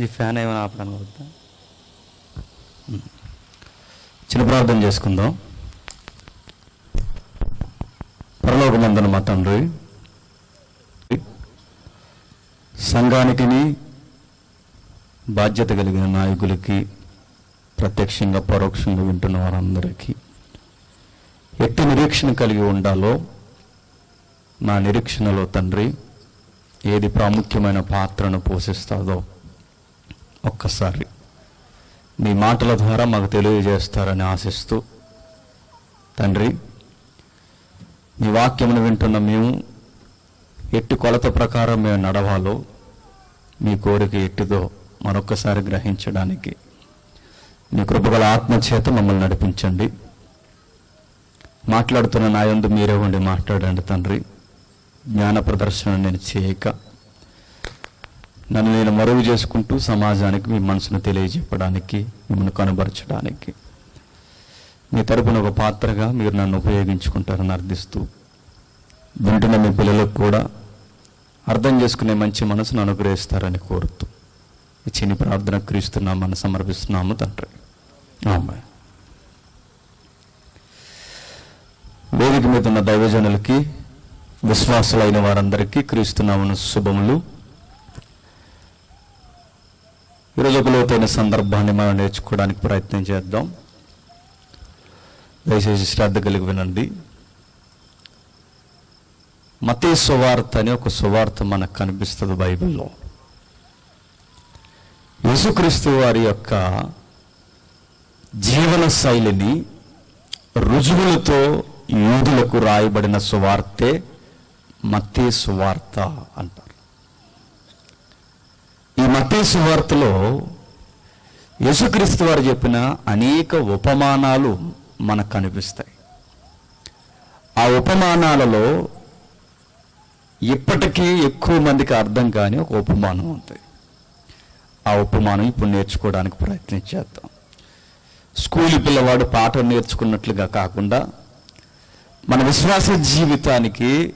ఈ ఫ్యాన్ ఏమైనా ఆపడానికి వద్దా చిన్న ప్రార్థన చేసుకుందాం. పరలోకమందన మా తండ్రి సంఘానికి బాధ్యత కలిగిన నాయకులకి ప్రత్యక్షంగా పరోక్షంగా వింటున్న వారందరికీ ఎట్టి నిరీక్షణ కలిగి ఉండాలో నా నిరీక్షణలో తండ్రి ఏది ప్రాముఖ్యమైన పాత్రను పోషిస్తాదో ఒక్కసారి. మీ మాటల ద్వారా మాకు తెలియజేస్తారని ఆశిస్తూ తండ్రి మీ వాక్యమును వింటున్న మేము ఎట్టి కొలత ప్రకారం మేము నడవాలో మీ కోరిక ఎట్టిదో మరొక్కసారి గ్రహించడానికి మీ కృపగల ఆత్మచేత మమ్మల్ని నడిపించండి. మాట్లాడుతున్న నాయందు మీరే ఉండి మాట్లాడండి తండ్రి. జ్ఞాన ప్రదర్శన నేను చేయక నన్ను నేను మరుగు చేసుకుంటూ సమాజానికి మీ మనసును తెలియజెప్పడానికి మిమ్మల్ని కనబరచడానికి. మీ తరపున ఒక పాత్రగా మీరు నన్ను ఉపయోగించుకుంటారని అర్థిస్తూ వింటున్న మీ పిల్లలకు కూడా అర్థం చేసుకునే మంచి మనసును అనుగ్రహిస్తారని కోరుతూ ఈ చిన్ని ప్రార్థన క్రీస్తున్నామని సమర్పిస్తున్నాము తండ్రి. అమ్మాయి వేదిక మీద ఉన్న దైవజనులకి విశ్వాసులైన వారందరికీ క్రీస్తున్నామని శుభములు. ఈరోజు ఒక లోతైన సందర్భాన్ని మనం నేర్చుకోవడానికి ప్రయత్నం చేద్దాం. దయచేసి శ్రద్ధ కలిగి వినండి. మతే సువార్త అని ఒక సువార్త మనకు కనిపిస్తుంది బైబిల్లో. యేసుక్రీస్తు వారి యొక్క జీవన శైలిని రుజువులతో యూదులకు రాయబడిన సువార్తే మతే సువార్త అంటారు. ఈ మతేసు వార్తలో యేసుక్రీస్తు వారు చెప్పిన అనేక ఉపమానాలు మనకు కనిపిస్తాయి. ఆ ఉపమానాలలో ఇప్పటికీ ఎక్కువ మందికి అర్థం కాని ఒక ఉపమానం ఉంది. ఆ ఉపమానం ఇప్పుడు నేర్చుకోవడానికి ప్రయత్నం చేద్దాం. స్కూల్ పిల్లవాడు పాఠం నేర్చుకున్నట్లుగా కాకుండా మన విశ్వాస జీవితానికి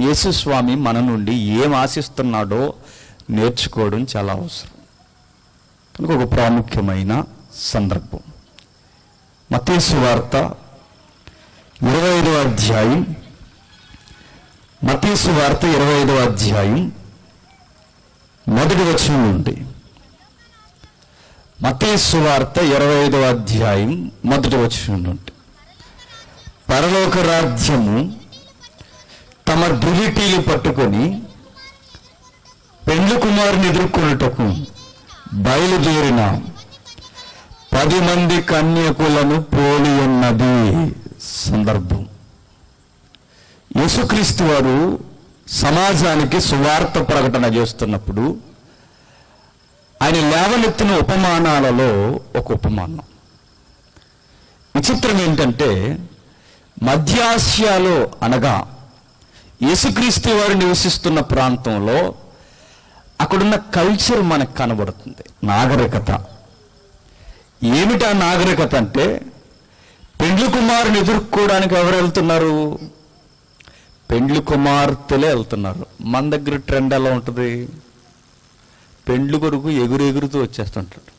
యేసుస్వామి మన నుండి ఏం ఆశిస్తున్నాడో నేర్చుకోవడం చాలా అవసరం. కనుక ఒక ప్రాముఖ్యమైన సందర్భం. మతేసు వార్త ఇరవై ఐదవ అధ్యాయం. మతీసు వార్త ఇరవై ఐదవ అధ్యాయం మొదటి వచనం నుండి. మతీసు వార్త ఇరవై ఐదవ అధ్యాయం మొదటి వచనం నుండి. పరలోక రాజ్యము తమ దురిటీలు పట్టుకొని పెండ్లు కుమారుని ఎదుర్కొనుటకు బయలుదేరిన పది మంది కన్యకులను పోలి ఉన్నది సందర్భం. యేసుక్రీస్తు వారు సమాజానికి సువార్త ప్రకటన చేస్తున్నప్పుడు ఆయన లేవనెత్తిన ఉపమానాలలో ఒక ఉపమానం. విచిత్రం ఏంటంటే మధ్యాసియాలో అనగా యేసుక్రీస్తు వారు నివసిస్తున్న ప్రాంతంలో అక్కడున్న కల్చర్ మనకు కనబడుతుంది. నాగరికత. ఏమిటా నాగరికత అంటే పెండ్లి కుమారుని ఎదుర్కోవడానికి ఎవరు వెళ్తున్నారు? పెండ్లి కుమార్తెలే వెళ్తున్నారు. మన దగ్గర ట్రెండ్ ఎలా ఉంటుంది? పెండ్లి కొడుకు ఎగురు ఎగురుతూ వచ్చేస్తుంటాడు.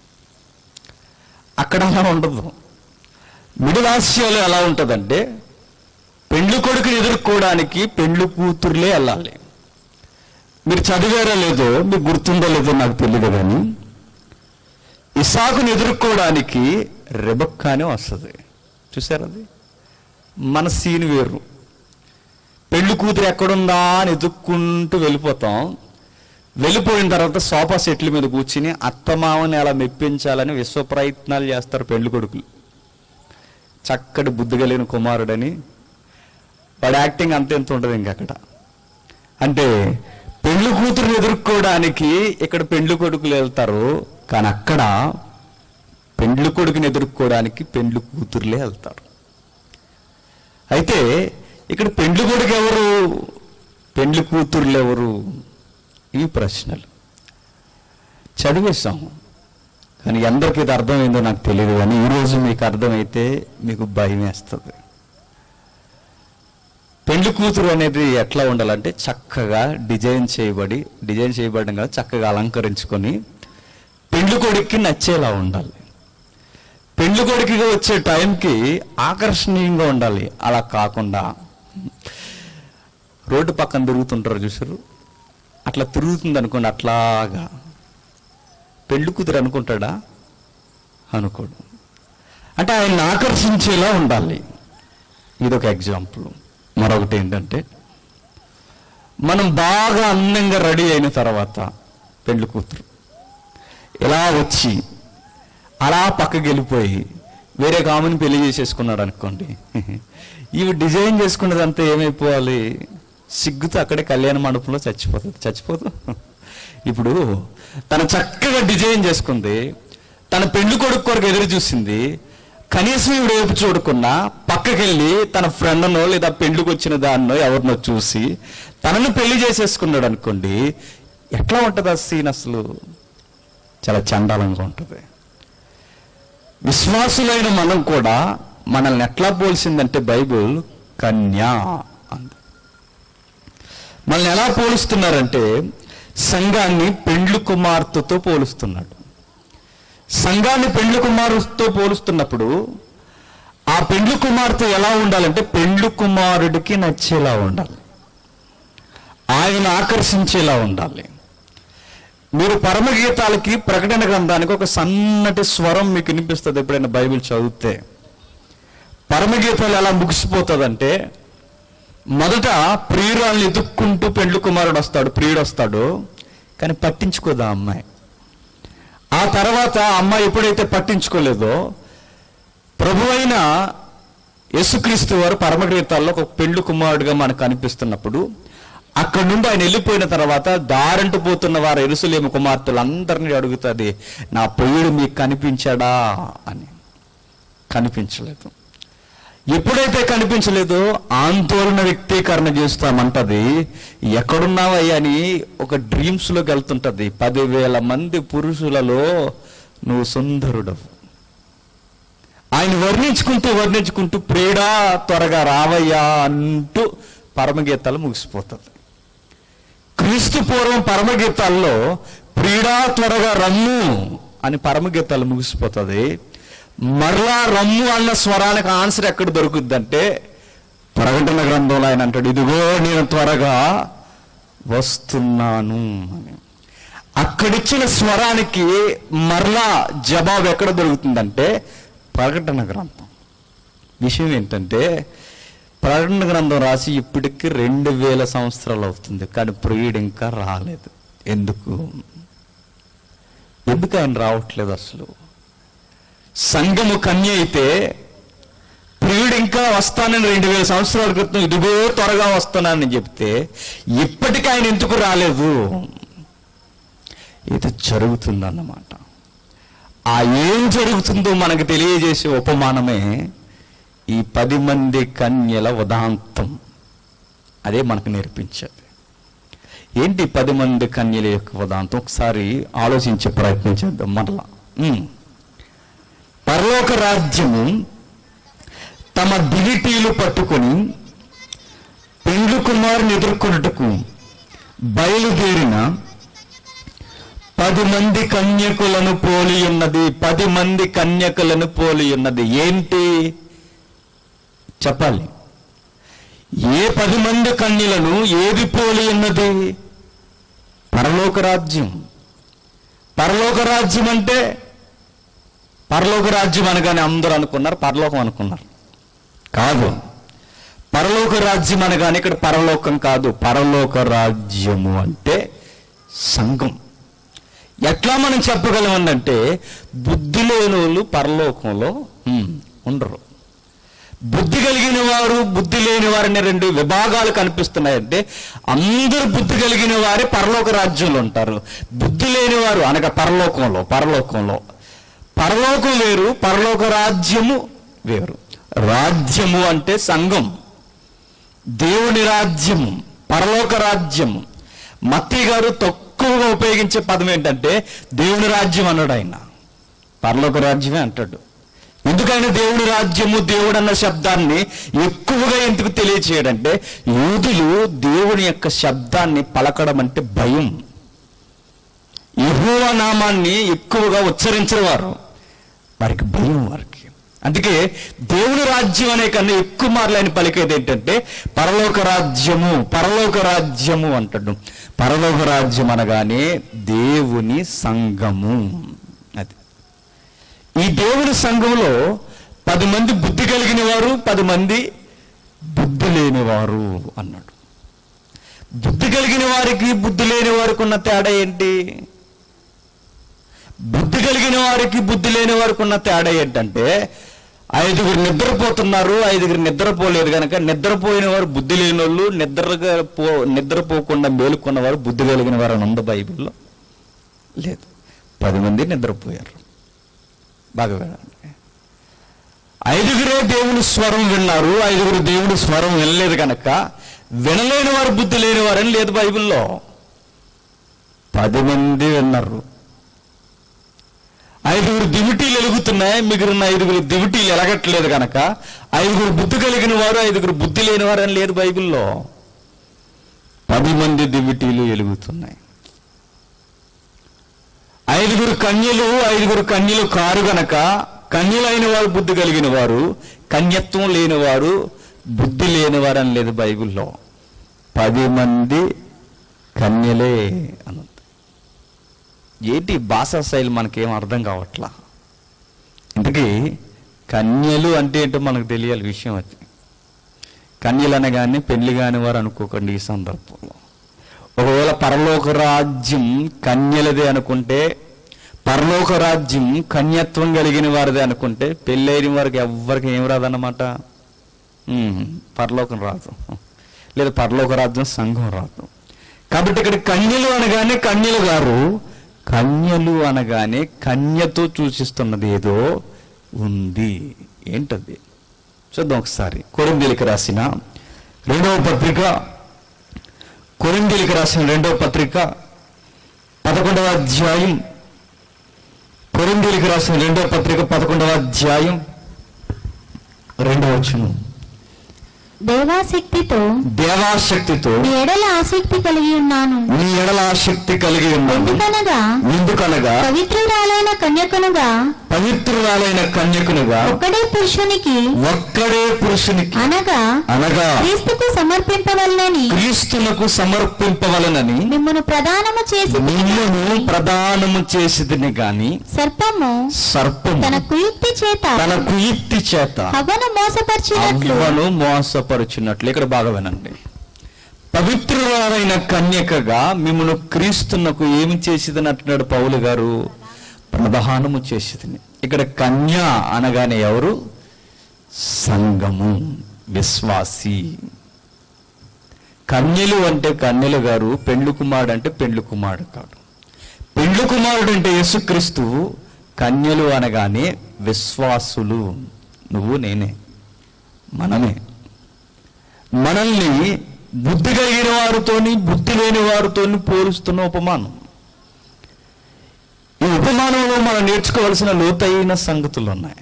అక్కడ అలా ఉండదు. మిడిల్ ఆసియాలో ఎలా ఉంటుందంటే పెండ్లు కొడుకుని ఎదుర్కోవడానికి పెండ్లు కూతురులే వెళ్ళాలి. మీరు చదివారో లేదో మీకు గుర్తుందో లేదో నాకు తెలియదు కానీ ఇసాకుని ఎదుర్కోవడానికి రెబక్కానే వస్తుంది. చూసారది మన సీన్ వేరు. పెళ్ళి కూతురు ఎక్కడుందా అని ఎదుక్కుంటూ వెళ్ళిపోతాం. వెళ్ళిపోయిన తర్వాత సోఫా సెట్ల మీద కూర్చుని అత్తమామని అలా మెప్పించాలని విశ్వ ప్రయత్నాలు చేస్తారు పెళ్ళి కొడుకులు. చక్కటి బుద్ధి కలిగిన కుమారుడని. వాడి యాక్టింగ్ అంత ఎంత ఉంటుంది ఇంకక్కడ. అంటే పెండ్లు కూతురుని ఎదుర్కోవడానికి ఇక్కడ పెండ్లు కొడుకులు వెళ్తారు కానీ అక్కడ పెండ్లి కొడుకుని ఎదుర్కోవడానికి పెండ్లి కూతురులే వెళ్తారు. అయితే ఇక్కడ పెండ్లి కొడుకు ఎవరు? పెండ్లి కూతుర్లు ఎవరు? ఈ ప్రశ్నలు. చదివేశాం కానీ ఎందరికి ఇది అర్థమైందో నాకు తెలియదు కానీ ఈరోజు మీకు అర్థమైతే మీకు భయం వేస్తుంది పెళ్ళి కూతురు అనేది ఎట్లా ఉండాలంటే చక్కగా డిజైన్ చేయబడి డిజైన్ చేయబడడం కాదు చక్కగా అలంకరించుకొని పెళ్ళి కొడుక్కి నచ్చేలా ఉండాలి. పెళ్ళి కొడుకుగా వచ్చే టైంకి ఆకర్షణీయంగా ఉండాలి. అలా కాకుండా రోడ్డు పక్కన తిరుగుతుంటారు చూసారు అట్లా తిరుగుతుంది అనుకోండి అట్లాగా పెళ్ళి కూతురు అనుకుంటాడా? అనుకోడు. అంటే ఆయన్ని ఆకర్షించేలా ఉండాలి. ఇదొక ఎగ్జాంపుల్. మరొకటి ఏంటంటే మనం బాగా అందంగా రెడీ అయిన తర్వాత పెళ్ళి కూతురు ఇలా వచ్చి అలా పక్కకి వెళ్ళిపోయి వేరే కామని పెళ్ళి చేసేసుకున్నాడు అనుకోండి ఇవి డిజైన్ చేసుకున్నదంతా ఏమైపోవాలి? సిగ్గుతో అక్కడే కళ్యాణ మండపంలో చచ్చిపోతుంది. చచ్చిపోదు? ఇప్పుడు తను చక్కగా డిజైన్ చేసుకుంది తన పెళ్ళి కొడుకు కొరకు ఎదురు చూసింది కనీసం ఈవిడ వైపు చూడకుండా పక్కకెళ్ళి తన ఫ్రెండ్నో లేదా పెళ్ళికి వచ్చిన దాన్నో ఎవరినో చూసి తనను పెళ్ళి చేసేసుకున్నాడు అనుకోండి ఎట్లా ఉంటుంది ఆ సీన్ అసలు? చాలా చండాలంగా ఉంటుంది. విశ్వాసులైన మనం కూడా మనల్ని ఎట్లా పోల్సిందంటే బైబుల్ కన్యా అంది. మనల్ని ఎలా పోలుస్తున్నారంటే సంఘాన్ని పెండ్లు కుమార్తెతో పోలుస్తున్నాడు. సంఘాన్ని పెండ్లు కుమారుతో పోలుస్తున్నప్పుడు ఆ పెండ్లు కుమార్తె ఎలా ఉండాలంటే పెండ్లు కుమారుడికి నచ్చేలా ఉండాలి. ఆయన ఆకర్షించేలా ఉండాలి. మీరు పరమగీతాలకి ప్రకటన గ్రంథానికి ఒక సన్నటి స్వరం మీకు వినిపిస్తుంది ఎప్పుడైనా బైబిల్ చదివితే. పరమగీతాలు ఎలా ముగిసిపోతుందంటే మొదట ప్రియురాల్ని ఎదుక్కుంటూ పెండ్లు కుమారుడు వస్తాడు ప్రియుడు వస్తాడు కానీ పట్టించుకోదా అమ్మాయి? ఆ తర్వాత అమ్మ అమ్మాయి ఎప్పుడైతే పట్టించుకోలేదో ప్రభువైన యేసుక్రీస్తు వారు పరమగీతాల్లో ఒక పెండ్లు కుమారుడుగా మనకు కనిపిస్తున్నప్పుడు అక్కడి నుండి ఆయన వెళ్ళిపోయిన తర్వాత దారంటు పోతున్న వారు ఎరుసలేము కుమార్తెలు అందరినీ అడుగుతుంది నా పొయ్యుడు మీకు కనిపించాడా? అని. కనిపించలేదు. ఎప్పుడైతే కనిపించలేదో ఆందోళన వ్యక్తీకరణ చేస్తామంటది. ఎక్కడున్నావయ్యా అని ఒక డ్రీమ్స్లోకి వెళ్తుంటుంది. పదివేల మంది పురుషులలో నువ్వు సుందరుడవు. ఆయన వర్ణించుకుంటూ వర్ణించుకుంటూ ప్రేడా త్వరగా రావయ్యా అంటూ పరమగీతాలు ముగిసిపోతుంది. క్రీస్తు పూర్వం పరమగీతాల్లో ప్రీడా త్వరగా రమ్ము అని పరమగీతాలు ముగిసిపోతుంది. మరలా రమ్ము అన్న స్వరానికి ఆన్సర్ ఎక్కడ దొరుకుద్దంటే ప్రకటన గ్రంథంలో ఆయన అంటాడు ఇదిగో నేను త్వరగా వస్తున్నాను అని. అక్కడిచ్చిన స్వరానికి మరలా జవాబు ఎక్కడ దొరుకుతుందంటే ప్రకటన గ్రంథం. విషయం ఏంటంటే ప్రకటన గ్రంథం రాసి ఇప్పటికి రెండు వేల సంవత్సరాలు అవుతుంది కానీ ప్రియుడు ఇంకా రాలేదు. ఎందుకు? ఎందుకు ఆయన రావట్లేదు అసలు? సంఘము కన్య అయితే ప్రియుడు ఇంకా వస్తానని రెండు వేల సంవత్సరాల క్రితం ఇదిగో త్వరగా వస్తానని చెప్తే ఇప్పటికీ ఆయన ఎందుకు రాలేదు? ఇది జరుగుతుందన్నమాట. ఆ ఏం జరుగుతుందో మనకు తెలియజేసే ఉపమానమే ఈ పది మంది కన్యల ఉదాంతం అదే మనకు నేర్పించేది. ఏంటి పది మంది కన్యల యొక్క ఉదాంతం ఒకసారి ఆలోచించే ప్రయత్నం చేద్దాం మరలా. పరలోక రాజ్యము తమ దిగిటీలు పట్టుకొని పెండ్లు కుమారుని ఎదుర్కొనుటకు బయలుదేరిన పది మంది కన్యకులను పోలి ఉన్నది పది మంది కన్యకులను పోలి ఉన్నది. ఏంటి? చెప్పాలి. ఏ పది మంది కన్యలను ఏది పోలి ఉన్నది? పరలోక రాజ్యం. పరలోక రాజ్యం అంటే పరలోక రాజ్యం అనగానే అందరూ అనుకున్నారు పరలోకం అనుకున్నారు. కాదు. పరలోక రాజ్యం అనగానే ఇక్కడ పరలోకం కాదు. పరలోక రాజ్యము అంటే సంఘం. ఎట్లా మనం చెప్పగలమంటే బుద్ధి లేని వాళ్ళు పరలోకంలో ఉండరు. బుద్ధి కలిగిన వారు బుద్ధి లేని వారిని రెండు విభాగాలు కనిపిస్తున్నాయంటే అందరూ బుద్ధి కలిగిన వారే పరలోక రాజ్యంలో ఉంటారు. బుద్ధి లేని వారు అనగా పరలోకంలో పరలోకంలో. పరలోకం వేరు పరలోక రాజ్యము వేరు. రాజ్యము అంటే సంఘం దేవుని రాజ్యము పరలోక రాజ్యము. మత్తి గారు తక్కువగా ఉపయోగించే పదం ఏంటంటే దేవుని రాజ్యం అన్నాడు ఆయన. పరలోక రాజ్యమే అంటాడు. ఎందుకైనా దేవుని రాజ్యము దేవుడు అన్న శబ్దాన్ని ఎక్కువగా ఎందుకు తెలియచేయడంటే యూదులు దేవుని యొక్క శబ్దాన్ని పలకడం అంటే భయం. యెహోవా నామాన్ని ఎక్కువగా ఉచ్చరించిన వారు వారికి భయం వారికి. అందుకే దేవుని రాజ్యం అనే కన్నా ఎక్కువ మార్లు ఆయన పలికేది ఏంటంటే పరలోక రాజ్యము పరలోక రాజ్యము అంటాడు. పరలోక రాజ్యం అనగానే దేవుని సంఘము. అది. ఈ దేవుని సంఘంలో పది మంది బుద్ధి కలిగిన వారు పది మంది బుద్ధి లేనివారు అన్నాడు. బుద్ధి కలిగిన వారికి బుద్ధి లేని వారికి ఉన్న తేడా ఏంటి? బుద్ధి కలిగిన వారికి బుద్ధి లేని వారికి ఉన్న తేడా ఏంటంటే ఐదుగురు నిద్రపోతున్నారు ఐదుగురు నిద్రపోలేదు కనుక నిద్రపోయిన వారు బుద్ధి లేని వాళ్ళు నిద్రగా పో నిద్రపోకుండా మేలుకున్న వారు బుద్ధి కలిగిన వారు అని ఉంది బైబిల్లో? లేదు. పది మంది నిద్రపోయారు. బాగా వినండి. ఐదుగురే దేవుని స్వరం విన్నారు ఐదుగురు దేవుని స్వరం వినలేదు కనుక వినలేని వారు బుద్ధి లేని వారని లేదు బైబిల్లో. పది మంది విన్నారు. ఐదుగురు దివిటీలు వెలుగుతున్నాయి మిగిలిన ఐదుగురు దివిటీలు ఎలగట్లేదు కనుక ఐదుగురు బుద్ధి కలిగిన వారు ఐదుగురు బుద్ధి లేని వారు అని లేదు బైబిల్లో. పది మంది దివిటీలు వెలుగుతున్నాయి ఐదుగురు కన్యలు ఐదుగురు కన్యలు కారు గనక కన్యలైన వారు బుద్ధి కలిగిన వారు కన్యత్వం లేని వారు బుద్ధి లేని వారు అని లేదు బైబిల్లో. పది మంది కన్యలే అను ఏంటి భాషా శైలి మనకేం అర్థం కావట్లా? ఇంతకీ కన్యలు అంటే ఏంటో మనకు తెలియాలి విషయం అది. కన్యలు అనగానే పెళ్ళి కాని వారు అనుకోకండి ఈ సందర్భంలో. ఒకవేళ పరలోక రాజ్యం కన్యలదే అనుకుంటే పరలోక రాజ్యం కన్యత్వం కలిగిన వారిదే అనుకుంటే పెళ్ళైన వారికి ఎవ్వరికి ఏం రాదన్నమాట? పరలోకం రాదు. లేదా పరలోక రాజ్యం సంఘం రాదు. కాబట్టి ఇక్కడ కన్యలు అనగానే కన్యలు గారు కన్యలు అనగానే కన్యతో సూచిస్తున్నది ఏదో ఉంది. ఏంటది? చూద్దాం ఒకసారి. కొరిందీలికి రాసిన రెండవ పత్రిక కొరిందీలికి రాసిన రెండవ పత్రిక పదకొండవ అధ్యాయం కొరిందీలికి రాసిన రెండవ పత్రిక పదకొండవ అధ్యాయం రెండవ వచనం. దేవాశక్తితో దేవాశక్తితో నీ ఎడల ఆసక్తి కలిగి ఉన్నాను. నీ ఎడల ఆసక్తి కలిగి ఉన్నాను. ఎందుకనగా? ఎందుకనగా? పవిత్రురాలైన కన్యకనుగా. పవిత్రురాలైన కన్యకునిగా ఒక్కడే పురుషునికి ఒక్కడే పురుషునికి అనగా అనగా క్రీస్తుకు సమర్పింపవలనని క్రీస్తునకు సమర్పింపవలనని మిమ్మను ప్రదానము చేసి మిమ్మను ప్రదానము చేసిదిని గాని సర్పము సర్పము తన కుయుక్తి చేత తన కుయుక్తి చేత హవను మోసపరిచినట్లు అవ్వను సిద్ధపరుచున్నట్లు ఇక్కడ బాగా వినండి. పవిత్రురాలైన కన్యకగా మిమ్మను క్రీస్తునకు ఏమి చేసేదని అంటున్నాడు పౌలు గారు? ప్రధానము చేసేదని ఇక్కడ కన్య అనగానే ఎవరు? సంఘము విశ్వాసి. కన్యలు అంటే కన్యలు గారు పెండ్లు కుమారుడు అంటే పెండ్లు కుమారుడు కాడు పెండ్లు కుమారుడు అంటే యేసుక్రీస్తు కన్యలు అనగానే విశ్వాసులు. నువ్వు నేనే మనమే. మనల్ని బుద్ధి కలిగిన వారితోని బుద్ధి లేని వారితోని పోలుస్తున్న ఉపమానం. ఈ ఉపమానంలో మనం నేర్చుకోవాల్సిన లోతైన సంగతులు ఉన్నాయి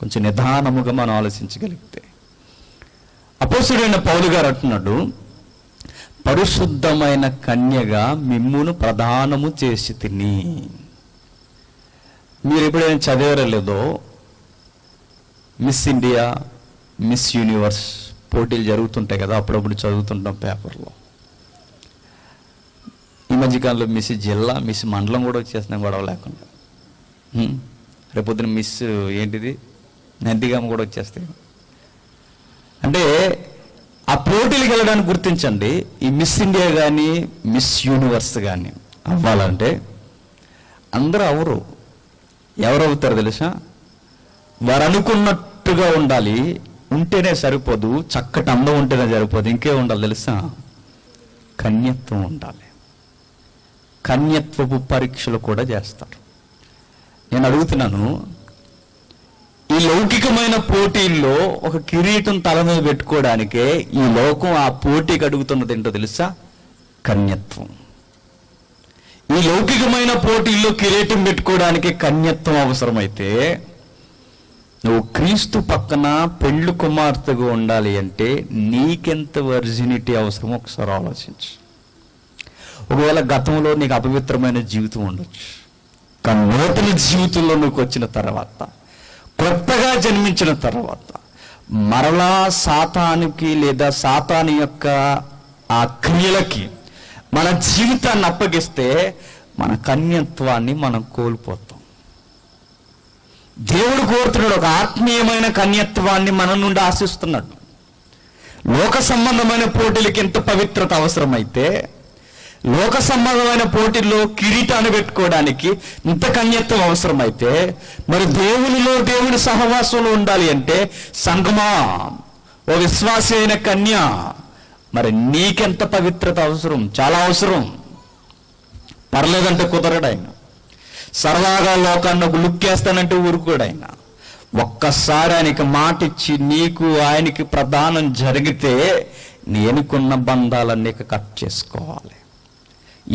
కొంచెం నిదానముగా మనం ఆలోచించగలిగితే. అపోసుడైన పౌలు గారు అంటున్నాడు పరిశుద్ధమైన కన్యగా మిమ్మును ప్రదానము చేసి తిని. మీరు ఎప్పుడైనా చదివారలేదో మిస్ ఇండియా మిస్ యూనివర్స్ పోటీలు జరుగుతుంటాయి కదా అప్పుడప్పుడు చదువుతుంటాం పేపర్లో. ఈ మధ్యకాలంలో మిస్ జిల్లా మిస్ మండలం కూడా వచ్చేస్తున్నాయి గొడవ లేకుండా. రేపొద్దున మిస్ ఏంటిది? నందిగామ కూడా వచ్చేస్తాయి. అంటే ఆ పోటీలకు వెళ్ళడానికి గుర్తించండి ఈ మిస్ ఇండియా కానీ మిస్ యూనివర్స్ కానీ అవ్వాలంటే అందరూ అవరు ఎవరవుతారు తెలుసా? వారు అనుకున్నట్టుగా ఉండాలి ఉంటేనే సరిపోదు చక్కటి అందం ఉంటేనే సరిపోదు ఇంకే ఉండాలి తెలుసా? కన్యత్వం ఉండాలి. కన్యత్వపు పరీక్షలు కూడా చేస్తారు. నేను అడుగుతున్నాను ఈ లౌకికమైన పోటీల్లో ఒక కిరీటం తల మీద పెట్టుకోవడానికే ఈ లోకం ఆ పోటీకి అడుగుతున్నది ఏంటో తెలుసా? కన్యత్వం. ఈ లౌకికమైన పోటీల్లో కిరీటం పెట్టుకోవడానికి కన్యత్వం అవసరమైతే నువ్వు క్రీస్తు పక్కన పెండ్లు కుమార్తెగా ఉండాలి అంటే నీకెంత వర్జినిటీ అవసరమో ఒకసారి ఆలోచించు. ఒకవేళ గతంలో నీకు అపవిత్రమైన జీవితం ఉండొచ్చు. కానీ నూతన జీవితంలో నువ్వు వచ్చిన తర్వాత కొత్తగా జన్మించిన తర్వాత మరలా సాతానికి లేదా సాతాని యొక్క ఆ క్రియలకి మన జీవితాన్ని అప్పగిస్తే మన కన్యత్వాన్ని మనం కోల్పోతాం. దేవుడు కోరుతున్నాడు ఒక ఆత్మీయమైన కన్యత్వాన్ని మన నుండి ఆశిస్తున్నాడు. లోక సంబంధమైన పోటీలకి ఎంత పవిత్రత అవసరమైతే లోక సంబంధమైన పోటీల్లో కిరీటాన్ని పెట్టుకోవడానికి ఇంత కన్యత్వం అవసరమైతే మరి దేవునిలో దేవుని సహవాసంలో ఉండాలి అంటే సంగమా ఓ విశ్వాసి అయిన కన్య మరి నీకెంత పవిత్రత అవసరం? చాలా అవసరం. పర్లేదంటే కుదరడు ఆయన. సరదాగా లోకాన్ని ఒక లుక్ వేస్తానంటే ఊరుకోడు ఆయన. ఒక్కసారి ఆయనకి మాట ఇచ్చి నీకు ఆయనకి ప్రదానం జరిగితే నేనుకున్న బంధాలన్నీ కట్ చేసుకోవాలి.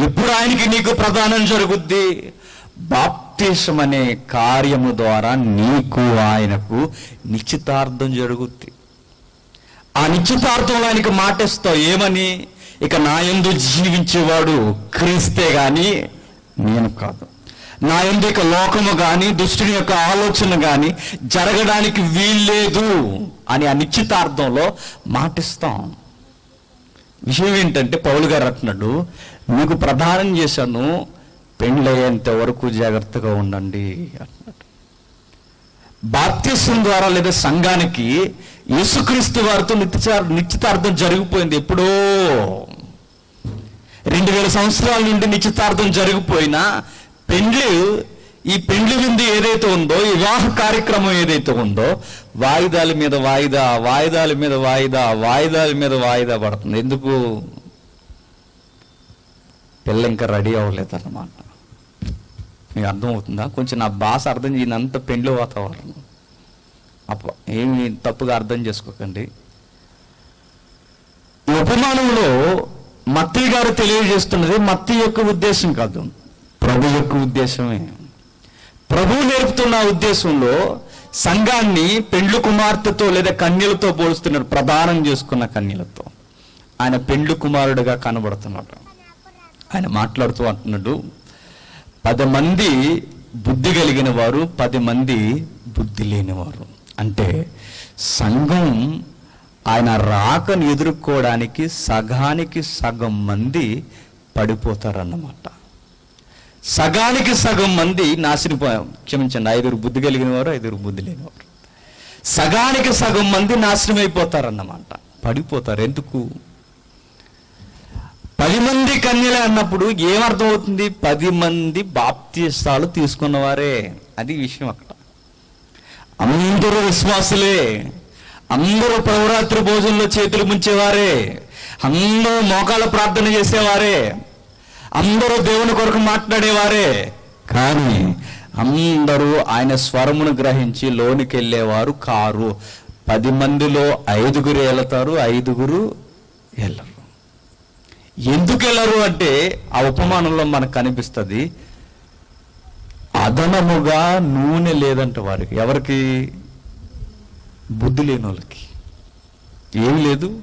ఎప్పుడు ఆయనకి నీకు ప్రదానం జరుగుద్ది? బాప్తీసం అనే కార్యము ద్వారా నీకు ఆయనకు నిశ్చితార్థం జరుగుద్ది. ఆ నిశ్చితార్థంలో ఆయనకి మాటిస్తావు ఏమని? ఇక నా ఎందు జీవించేవాడు క్రీస్తే కానీ నేను కాదు. నా యందు లోకము కానీ దుష్టుని యొక్క ఆలోచన కానీ జరగడానికి వీల్లేదు అని ఆ నిశ్చితార్థంలో మాటిస్తాం. విషయం ఏంటంటే పౌలు గారు అంటున్నాడు మీకు ప్రధానం చేశాను పెండ్లయ్యేంత వరకు జాగ్రత్తగా ఉండండి. అంటున్నాడు. బాప్తిసం ద్వారా లేదా సంఘానికి యేసుక్రీస్తు వారితో నిత్యచార నిశ్చితార్థం జరిగిపోయింది ఎప్పుడో. రెండు వేల సంవత్సరాల నుండి నిశ్చితార్థం జరిగిపోయినా పెండ్లి ఈ పెండ్లి విందు ఏదైతే ఉందో వివాహ కార్యక్రమం ఏదైతే ఉందో వాయిదాల మీద వాయిదా వాయిదాల మీద వాయిదా వాయిదాల మీద వాయిదా పడుతుంది. ఎందుకు? పిల్ల ఇంకా రెడీ అవ్వలేదు అన్నమాట మీకు అర్థమవుతుందా? కొంచెం నా భాష అర్థం చేయనంత పెండ్లి వాతావరణం. అప్ప ఏమి తప్పుగా అర్థం చేసుకోకండి. ఉపమానంలో మత్తి గారు తెలియజేస్తున్నది మత్తి యొక్క ఉద్దేశం కాదు. ప్రభు యొక్క ఉద్దేశమే. ప్రభు నేర్పుతున్న ఉద్దేశంలో సంఘాన్ని పెండ్లు కుమార్తెతో లేదా కన్యలతో పోలుస్తున్నాడు ప్రధానం చేసుకున్న కన్యలతో. ఆయన పెండ్లు కుమారుడుగా కనబడుతున్నాడు. ఆయన మాట్లాడుతూ అంటున్నాడు పది మంది బుద్ధి కలిగిన వారు పది మంది బుద్ధి లేనివారు. అంటే సంఘం ఆయన రాకను ఎదుర్కోవడానికి సగానికి సగం మంది పడిపోతారన్నమాట. సగానికి సగం మంది నాశనిపోయాం క్షమించండి ఐదుగురు బుద్ధి కలిగిన వారు ఐదుగురు బుద్ధి లేనివారు సగానికి సగం మంది నాశనం అయిపోతారన్నమాట పడిపోతారు. ఎందుకు? పది మంది కన్యలే అన్నప్పుడు ఏమర్థం అవుతుంది పది మంది బాప్తిస్తాలు తీసుకున్నవారే. అది విషయం అక్కడ. అందరూ విశ్వాసులే. అందరూ ప్రవరాత్రి భోజనంలో చేతులు ముంచేవారే. అందరూ మోకాల ప్రార్థన చేసేవారే. అందరూ దేవుని కొరకు మాట్లాడేవారే. కానీ అందరూ ఆయన స్వరమును గ్రహించి లోనికి వెళ్ళేవారు కారు. పది మందిలో ఐదుగురు వెళతారు ఐదుగురు వెళ్ళరు ఎందుకు వెళ్ళరు అంటే ఆ ఉపమానంలో మనకు కనిపిస్తుంది అదనముగా నూనె లేదంట వారికి. ఎవరికి? బుద్ధి లేని వాళ్ళకి. ఏమి లేదు.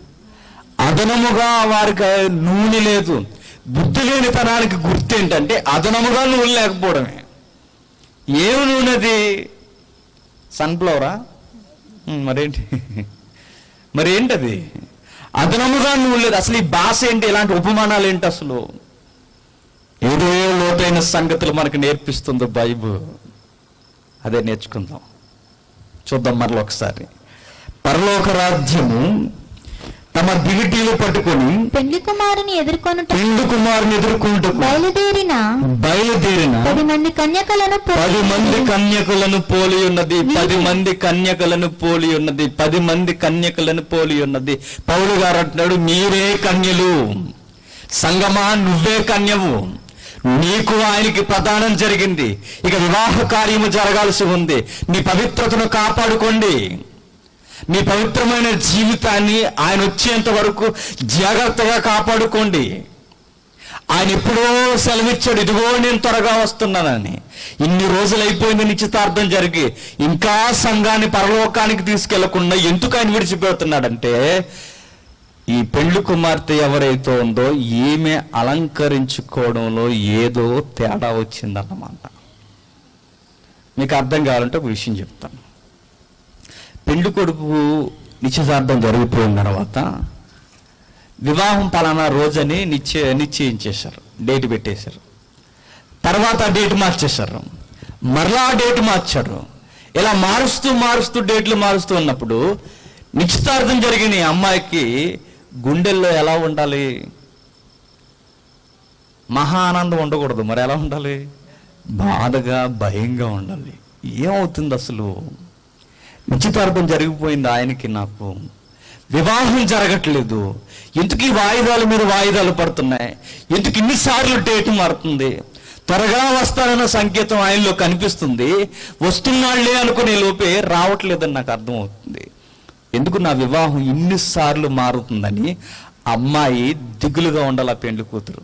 అదనముగా వారికి నూనె లేదు. బుద్ధి లేని తనానికి గుర్తు ఏంటంటే అదనముగా నూనె లేకపోవడమే. ఏమి నూనె అది సన్ఫ్లవరా మరేంటి? మరి ఏంటది అదనముగా నువ్వు లేదు. అసలు ఈ భాష ఏంటి? ఇలాంటి ఉపమానాలు ఏంటి అసలు? ఏదో లోతైన సంగతులు మనకు నేర్పిస్తుంది బైబుల్ అదే నేర్చుకుందాం. చూద్దాం మరలో ఒకసారి పరలోక రాజ్యము తమ దివిటీలు పట్టుకొని పెళ్ళి కుమారుని ఎదుర్కొనుట పెండు కుమారుని ఎదుర్కొంటూ బయలుదేరిన బయలుదేరిన పది మంది కన్యకలను పోలి పది మంది కన్యకులను పోలి ఉన్నది. పది మంది కన్యకులను పోలి ఉన్నది. పది మంది కన్యకులను పోలి ఉన్నది. పౌలు గారు అంటున్నాడు మీరే కన్యలు. సంగమా నువ్వే కన్యవు. నీకు ఆయనకి ప్రదానం జరిగింది. ఇక వివాహ కార్యము జరగాల్సి ఉంది. మీ పవిత్రతను కాపాడుకోండి. మీ పవిత్రమైన జీవితాన్ని ఆయన వచ్చేంత వరకు జాగ్రత్తగా కాపాడుకోండి. ఆయన ఎప్పుడో సెలవిచ్చాడు ఇదిగో నేను త్వరగా వస్తున్నానని. ఇన్ని రోజులు అయిపోయింది నిశ్చితార్థం జరిగి ఇంకా సంఘాన్ని పరలోకానికి తీసుకెళ్ళకుండా ఎందుకు ఆయన విడిచిపెడుతున్నాడంటే ఈ పెళ్ళి కుమార్తె ఎవరైతే ఉందో ఈమె అలంకరించుకోవడంలో ఏదో తేడా వచ్చిందన్నమాట. మీకు అర్థం కావాలంటే ఒక విషయం చెప్తాను. పెళ్ళి కొడుకు నిశ్చితార్థం జరిగిపోయిన తర్వాత వివాహం పలానా రోజని నిశ్చయ నిశ్చయించేశారు డేట్ పెట్టేశారు. తర్వాత డేట్ మార్చేశారు. మరలా డేట్ మార్చారు ఇలా మారుస్తూ మారుస్తూ డేట్లు మారుస్తూ ఉన్నప్పుడు నిశ్చితార్థం జరిగిన అమ్మాయికి గుండెల్లో ఎలా ఉండాలి? మహా ఆనందం ఉండకూడదు. మరి ఎలా ఉండాలి? బాధగా భయంగా ఉండాలి. ఏమవుతుంది అసలు? నిశ్చితార్థం జరిగిపోయింది ఆయనకి నాకు. వివాహం జరగట్లేదు. ఎందుకు ఈ వాయిదాల మీద వాయిదాలు పడుతున్నాయి? ఎందుకు ఇన్నిసార్లు డేట్ మారుతుంది? త్వరగా వస్తానన్న సంకేతం ఆయనలో కనిపిస్తుంది. వస్తున్నాళ్ళే అనుకునే లోపే రావట్లేదని నాకు అర్థమవుతుంది. ఎందుకు నా వివాహం ఇన్నిసార్లు మారుతుందని అమ్మాయి దిగులుగా ఉండాలి ఆ పెండ్లి కూతురు.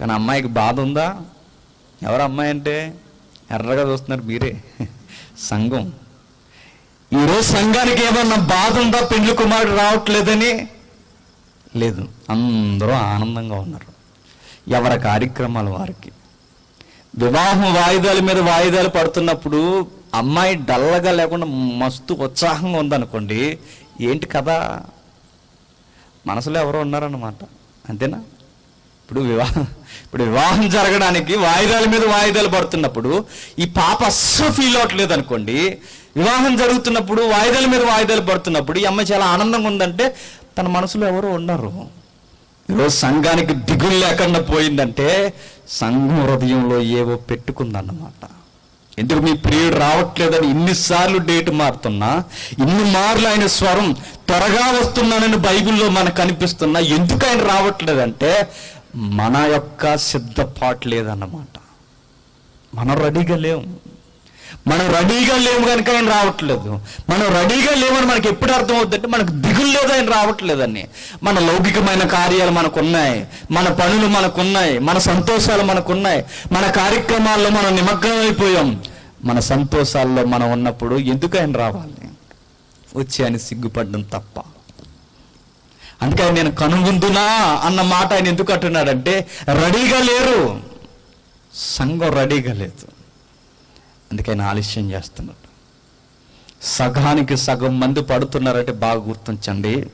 కానీ అమ్మాయికి బాధ ఉందా? ఎవరు అమ్మాయి అంటే? ఎర్రగా చూస్తున్నారు మీరే. సంఘం. ఈరోజు సంఘానికి ఏమన్నా బాధ ఉందా? పెండ్లి కుమారుడు రావట్లేదని? లేదు. అందరూ ఆనందంగా ఉన్నారు. ఎవరి కార్యక్రమాలు వారికి? వివాహం వాయిదాల మీద వాయిదాలు పడుతున్నప్పుడు అమ్మాయి డల్లగా లేకుండా మస్తు ఉత్సాహంగా ఉందనుకోండి ఏంటి కదా మనసులో ఎవరో ఉన్నారన్నమాట. అంతేనా? ఇప్పుడు వివాహం ఇప్పుడు వివాహం జరగడానికి వాయిదాల మీద వాయిదాలు పడుతున్నప్పుడు ఈ పాప అస్సలు ఫీల్ అవ్వట్లేదు అనుకోండి వివాహం జరుగుతున్నప్పుడు వాయిదాల మీద వాయిదాలు పడుతున్నప్పుడు ఈ అమ్మాయి చాలా ఆనందంగా ఉందంటే తన మనసులో ఎవరో ఉన్నారు ఈరోజు సంఘానికి దిగులు లేకుండా పోయిందంటే సంఘం హృదయంలో ఏవో పెట్టుకుందన్నమాట. ఎందుకు మీ ప్రియుడు రావట్లేదని ఇన్నిసార్లు డేట్ మారుతున్నా ఇన్ని మార్లు ఆయన స్వరం త్వరగా వస్తున్నానని బైబిల్లో మనకు కనిపిస్తున్నా ఎందుకు ఆయన రావట్లేదంటే మన యొక్క సిద్ధపాటు లేదన్నమాట. మనం రెడీగా లేము. మనం రెడీగా లేము కనుక ఆయన రావట్లేదు. మనం రెడీగా లేవని మనకి ఎప్పుడు అర్థమవుతుందంటే మనకు దిగులు లేదు ఆయన రావట్లేదని మన లౌకికమైన కార్యాలు మనకున్నాయి మన పనులు మనకున్నాయి మన సంతోషాలు మనకున్నాయి మన కార్యక్రమాల్లో మనం నిమగ్నం అయిపోయాం. మన సంతోషాల్లో మనం ఉన్నప్పుడు ఎందుకు ఆయన రావాలి? వచ్చి ఆయన సిగ్గుపడడం తప్ప. అందుకే ఆయన నేను కనుగొందునా అన్న మాట ఆయన ఎందుకు అంటున్నాడంటే రెడీగా లేరు. సంఘం రెడీగా లేదు. అందుకని ఆలస్యం చేస్తున్నాడు. సగానికి సగం మంది పడుతున్నారంటే బాగా గుర్తించండి.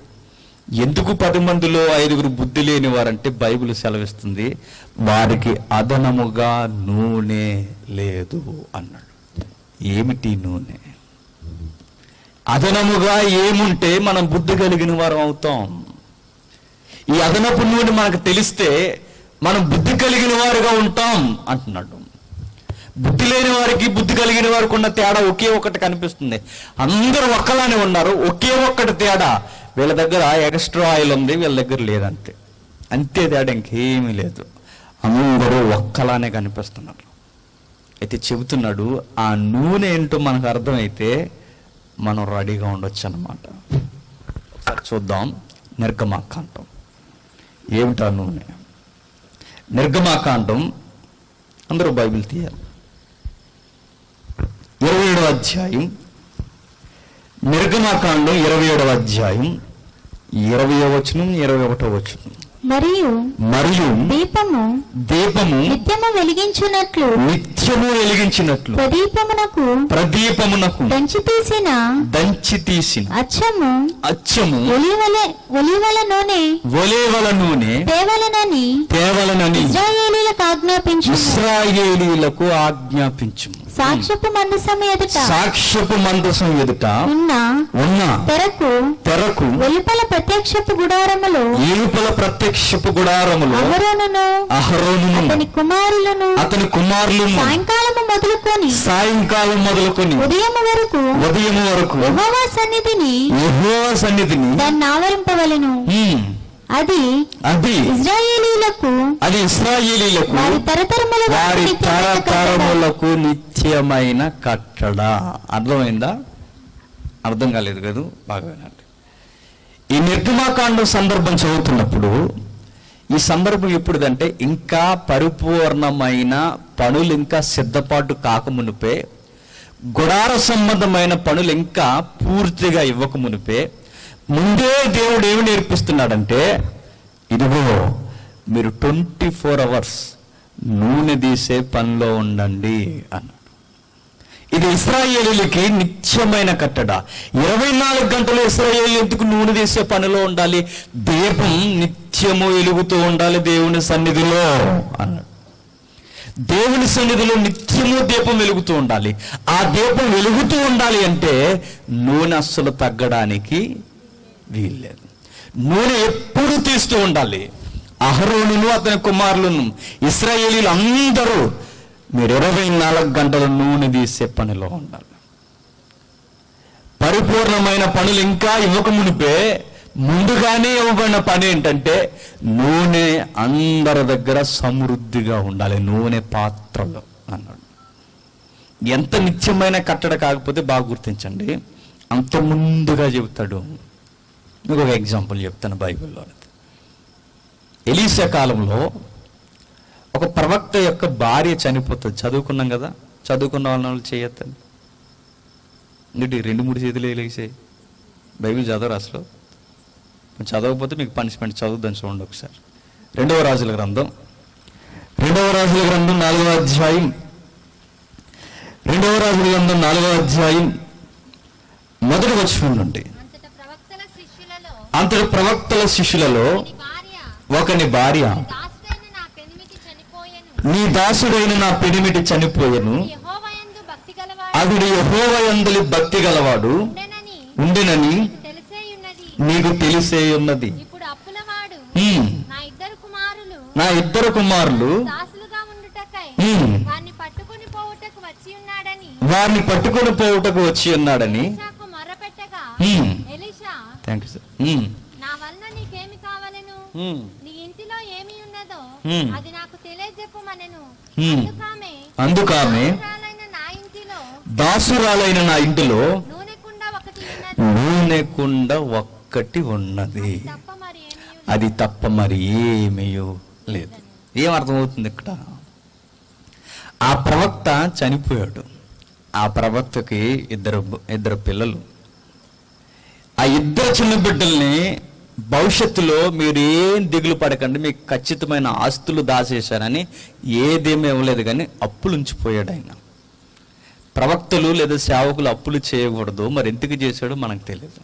ఎందుకు పది మందిలో ఐదుగురు బుద్ధి లేని వారంటే బైబిల్ సెలవిస్తుంది వారికి అదనముగా నూనె లేదు అన్నాడు. ఏమిటి నూనె? అదనముగా ఏముంటే మనం బుద్ధి కలిగిన వారం అవుతాం. ఈ అదనపు నూనె మనకు తెలిస్తే మనం బుద్ధి కలిగిన వారుగా ఉంటాం అంటున్నాడు. బుద్ధి లేని వారికి బుద్ధి కలిగిన వారికి ఉన్న తేడా ఒకే ఒకటి కనిపిస్తుంది. అందరూ ఒక్కలానే ఉన్నారు ఒకే ఒక్కటి తేడా. వీళ్ళ దగ్గర ఎక్స్ట్రా ఆయిల్ ఉంది వీళ్ళ దగ్గర లేదంతే. అంతే తేడా ఇంకేమీ లేదు. అందరూ ఒక్కలానే కనిపిస్తున్నారు. అయితే చెబుతున్నాడు ఆ నూనె ఏంటో మనకు అర్థమైతే మనం రెడీగా ఉండొచ్చు అనమాట ఒకసారి చూద్దాం నిర్గమాకాండం. ఏమిటా నూనె? నిర్గమాకాండం అందరూ బైబిల్ తీయాలి. ఏడవ అధ్యాయం నిర్గమాకాండం ఇరవై ఏడవ అధ్యాయం ఇరవై వచనం ఇరవై ఒకటో వచనం. మరియు మరియు దీపము దీపము నిత్యము వెలిగించున్నట్లు నిత్యము వెలిగించినట్లు ప్రదీపమునకు ప్రదీపమునకు దంచి తీసిన దంచి తీసిన అచ్చము అచ్చము ఒలివల ఒలివల నూనె ఒలేవల నూనె తేవలనని తేవలనని ఇజ్రాయేలీలకు ఆజ్ఞాపించు ఇస్రాయేలీలకు ఆజ్ఞాపించుము. సాక్ష్యపు మందసము ఎదుట. సాక్ష్యపు మందసం ఎదుట. ఉన్న. ఉన్న. తెరకు. తెరకు. వెలుపల ప్రత్యక్షపు గుడారములో. ఏలుపల ప్రత్యక్షపు గుడారములో. అహరోనును. అహరోనును. అతని కుమారులను. అతని కుమారులను. సాయంకాలము మొదలుకొని. సాయంకాలం మొదలుకొని. ఉదయం వరకు. ఉదయం వరకు. యెహోవా సన్నిధిని. యెహోవా సన్నిధిని. దాన్ని ఆవరింపవలెను. అది అది. ఇజ్రాయేలీలకు. అది ఇస్రాయేలీలకు. వారి తరతరముల వారి తరతరములకు నిత్యమైన కట్టడ. అర్థమైందా? అర్థం కాలేదు కదా బాగా వినండి. ఈ నిర్గమాకాండం సందర్భం చదువుతున్నప్పుడు ఈ సందర్భం ఎప్పుడుదంటే ఇంకా పరిపూర్ణమైన పనులు ఇంకా సిద్ధపాటు కాకమునిపే గుడార సంబంధమైన పనులు ఇంకా పూర్తిగా ఇవ్వకమునిపే ముందే దేవుడు ఏమి నేర్పిస్తున్నాడంటే ఇదిగో మీరు ట్వంటీ ఫోర్ అవర్స్ నూనె తీసే పనిలో ఉండండి అన్నాడు. ఇది ఇస్రాయేలీలకి నిత్యమైన కట్టడ. ఇరవై నాలుగు గంటలు ఇస్రాయేలు ఎందుకు నూనె తీసే పనిలో ఉండాలి? దీపం నిత్యము వెలుగుతూ ఉండాలి దేవుని సన్నిధిలో అన్నాడు. దేవుని సన్నిధిలో నిత్యము దీపం వెలుగుతూ ఉండాలి. ఆ దీపం వెలుగుతూ ఉండాలి అంటే నూనె అస్సలు తగ్గడానికి వీల్లేదు. నూనె ఎప్పుడు తీస్తూ ఉండాలి? అహరోనును అతని కుమారులను ఇస్రాయేలీలు అందరూ మీరు ఇరవై నాలుగు గంటల నూనె తీసే పనిలో ఉండాలి. పరిపూర్ణమైన పనులు ఇంకా ఇవ్వక మునిపే ముందుగానే ఇవ్వబడిన పని ఏంటంటే నూనె అందరి దగ్గర సమృద్ధిగా ఉండాలి. నూనె పాత్రలో అన్నాడు. ఎంత నిత్యమైన కట్టడ కాకపోతే బాగా గుర్తించండి. అంత ముందుగా చెబుతాడు. మీకు ఒక ఎగ్జాంపుల్ చెప్తాను బైబిల్లో. ఎలీసా కాలంలో ఒక ప్రవక్త యొక్క భార్య చనిపోతుంది. చదువుకున్నాం కదా? చదువుకున్న వాళ్ళని చేయొద్దండి. ఇంకటి రెండు మూడు చేతులు వేలేసాయి బైబిల్ చదవరు అసలు? చదవకపోతే మీకు పనిష్మెంట్ చదువుద్దని చూడండి ఒకసారి. రెండవ రాజుల గ్రంథం. రెండవ రాజుల గ్రంథం నాలుగవ అధ్యాయం. రెండవ రాజుల గ్రంథం నాలుగవ అధ్యాయం. మొదటి వచ్చిన నుండి. అంతట ప్రవక్తల శిష్యులలో ఒకని భార్య. నీ దాసుడైన నా పెనిమిటి చనిపోయెను అతడు యెహోవయందలి భక్తి గలవాడు ఉండెనని నీకు తెలిసే ఉన్నది. నా ఇద్దరు కుమారులు నా. వారిని పట్టుకుని పోవుటకు వచ్చి ఉన్నాడని థ్యాంక్ యూ సార్. నా వలన నీకేమి కావలెను. నీ ఇంటిలో ఏమి ఉన్నదో. అది హ్మ్. అందుకామె దాసురాలైన నా ఇంటిలో నూనె కుండ ఒక్కటి ఉన్నది. అది తప్ప మరి ఏమయో లేదు. ఏం అర్థమవుతుంది ఇక్కడ? ఆ ప్రవక్త చనిపోయాడు. ఆ ప్రవక్తకి ఇద్దరు ఇద్దరు పిల్లలు. ఆ ఇద్దరు చిన్న బిడ్డల్ని భవిష్యత్తులో మీరు ఏం దిగులు పడకండి మీకు ఖచ్చితమైన ఆస్తులు దాచేశారని ఏదేమీ ఇవ్వలేదు కానీ అప్పులు ఉంచిపోయాడు ఆయన. ప్రవక్తలు లేదా సేవకులు అప్పులు చేయకూడదు మరి ఎందుకు చేశాడో మనకు తెలియదు.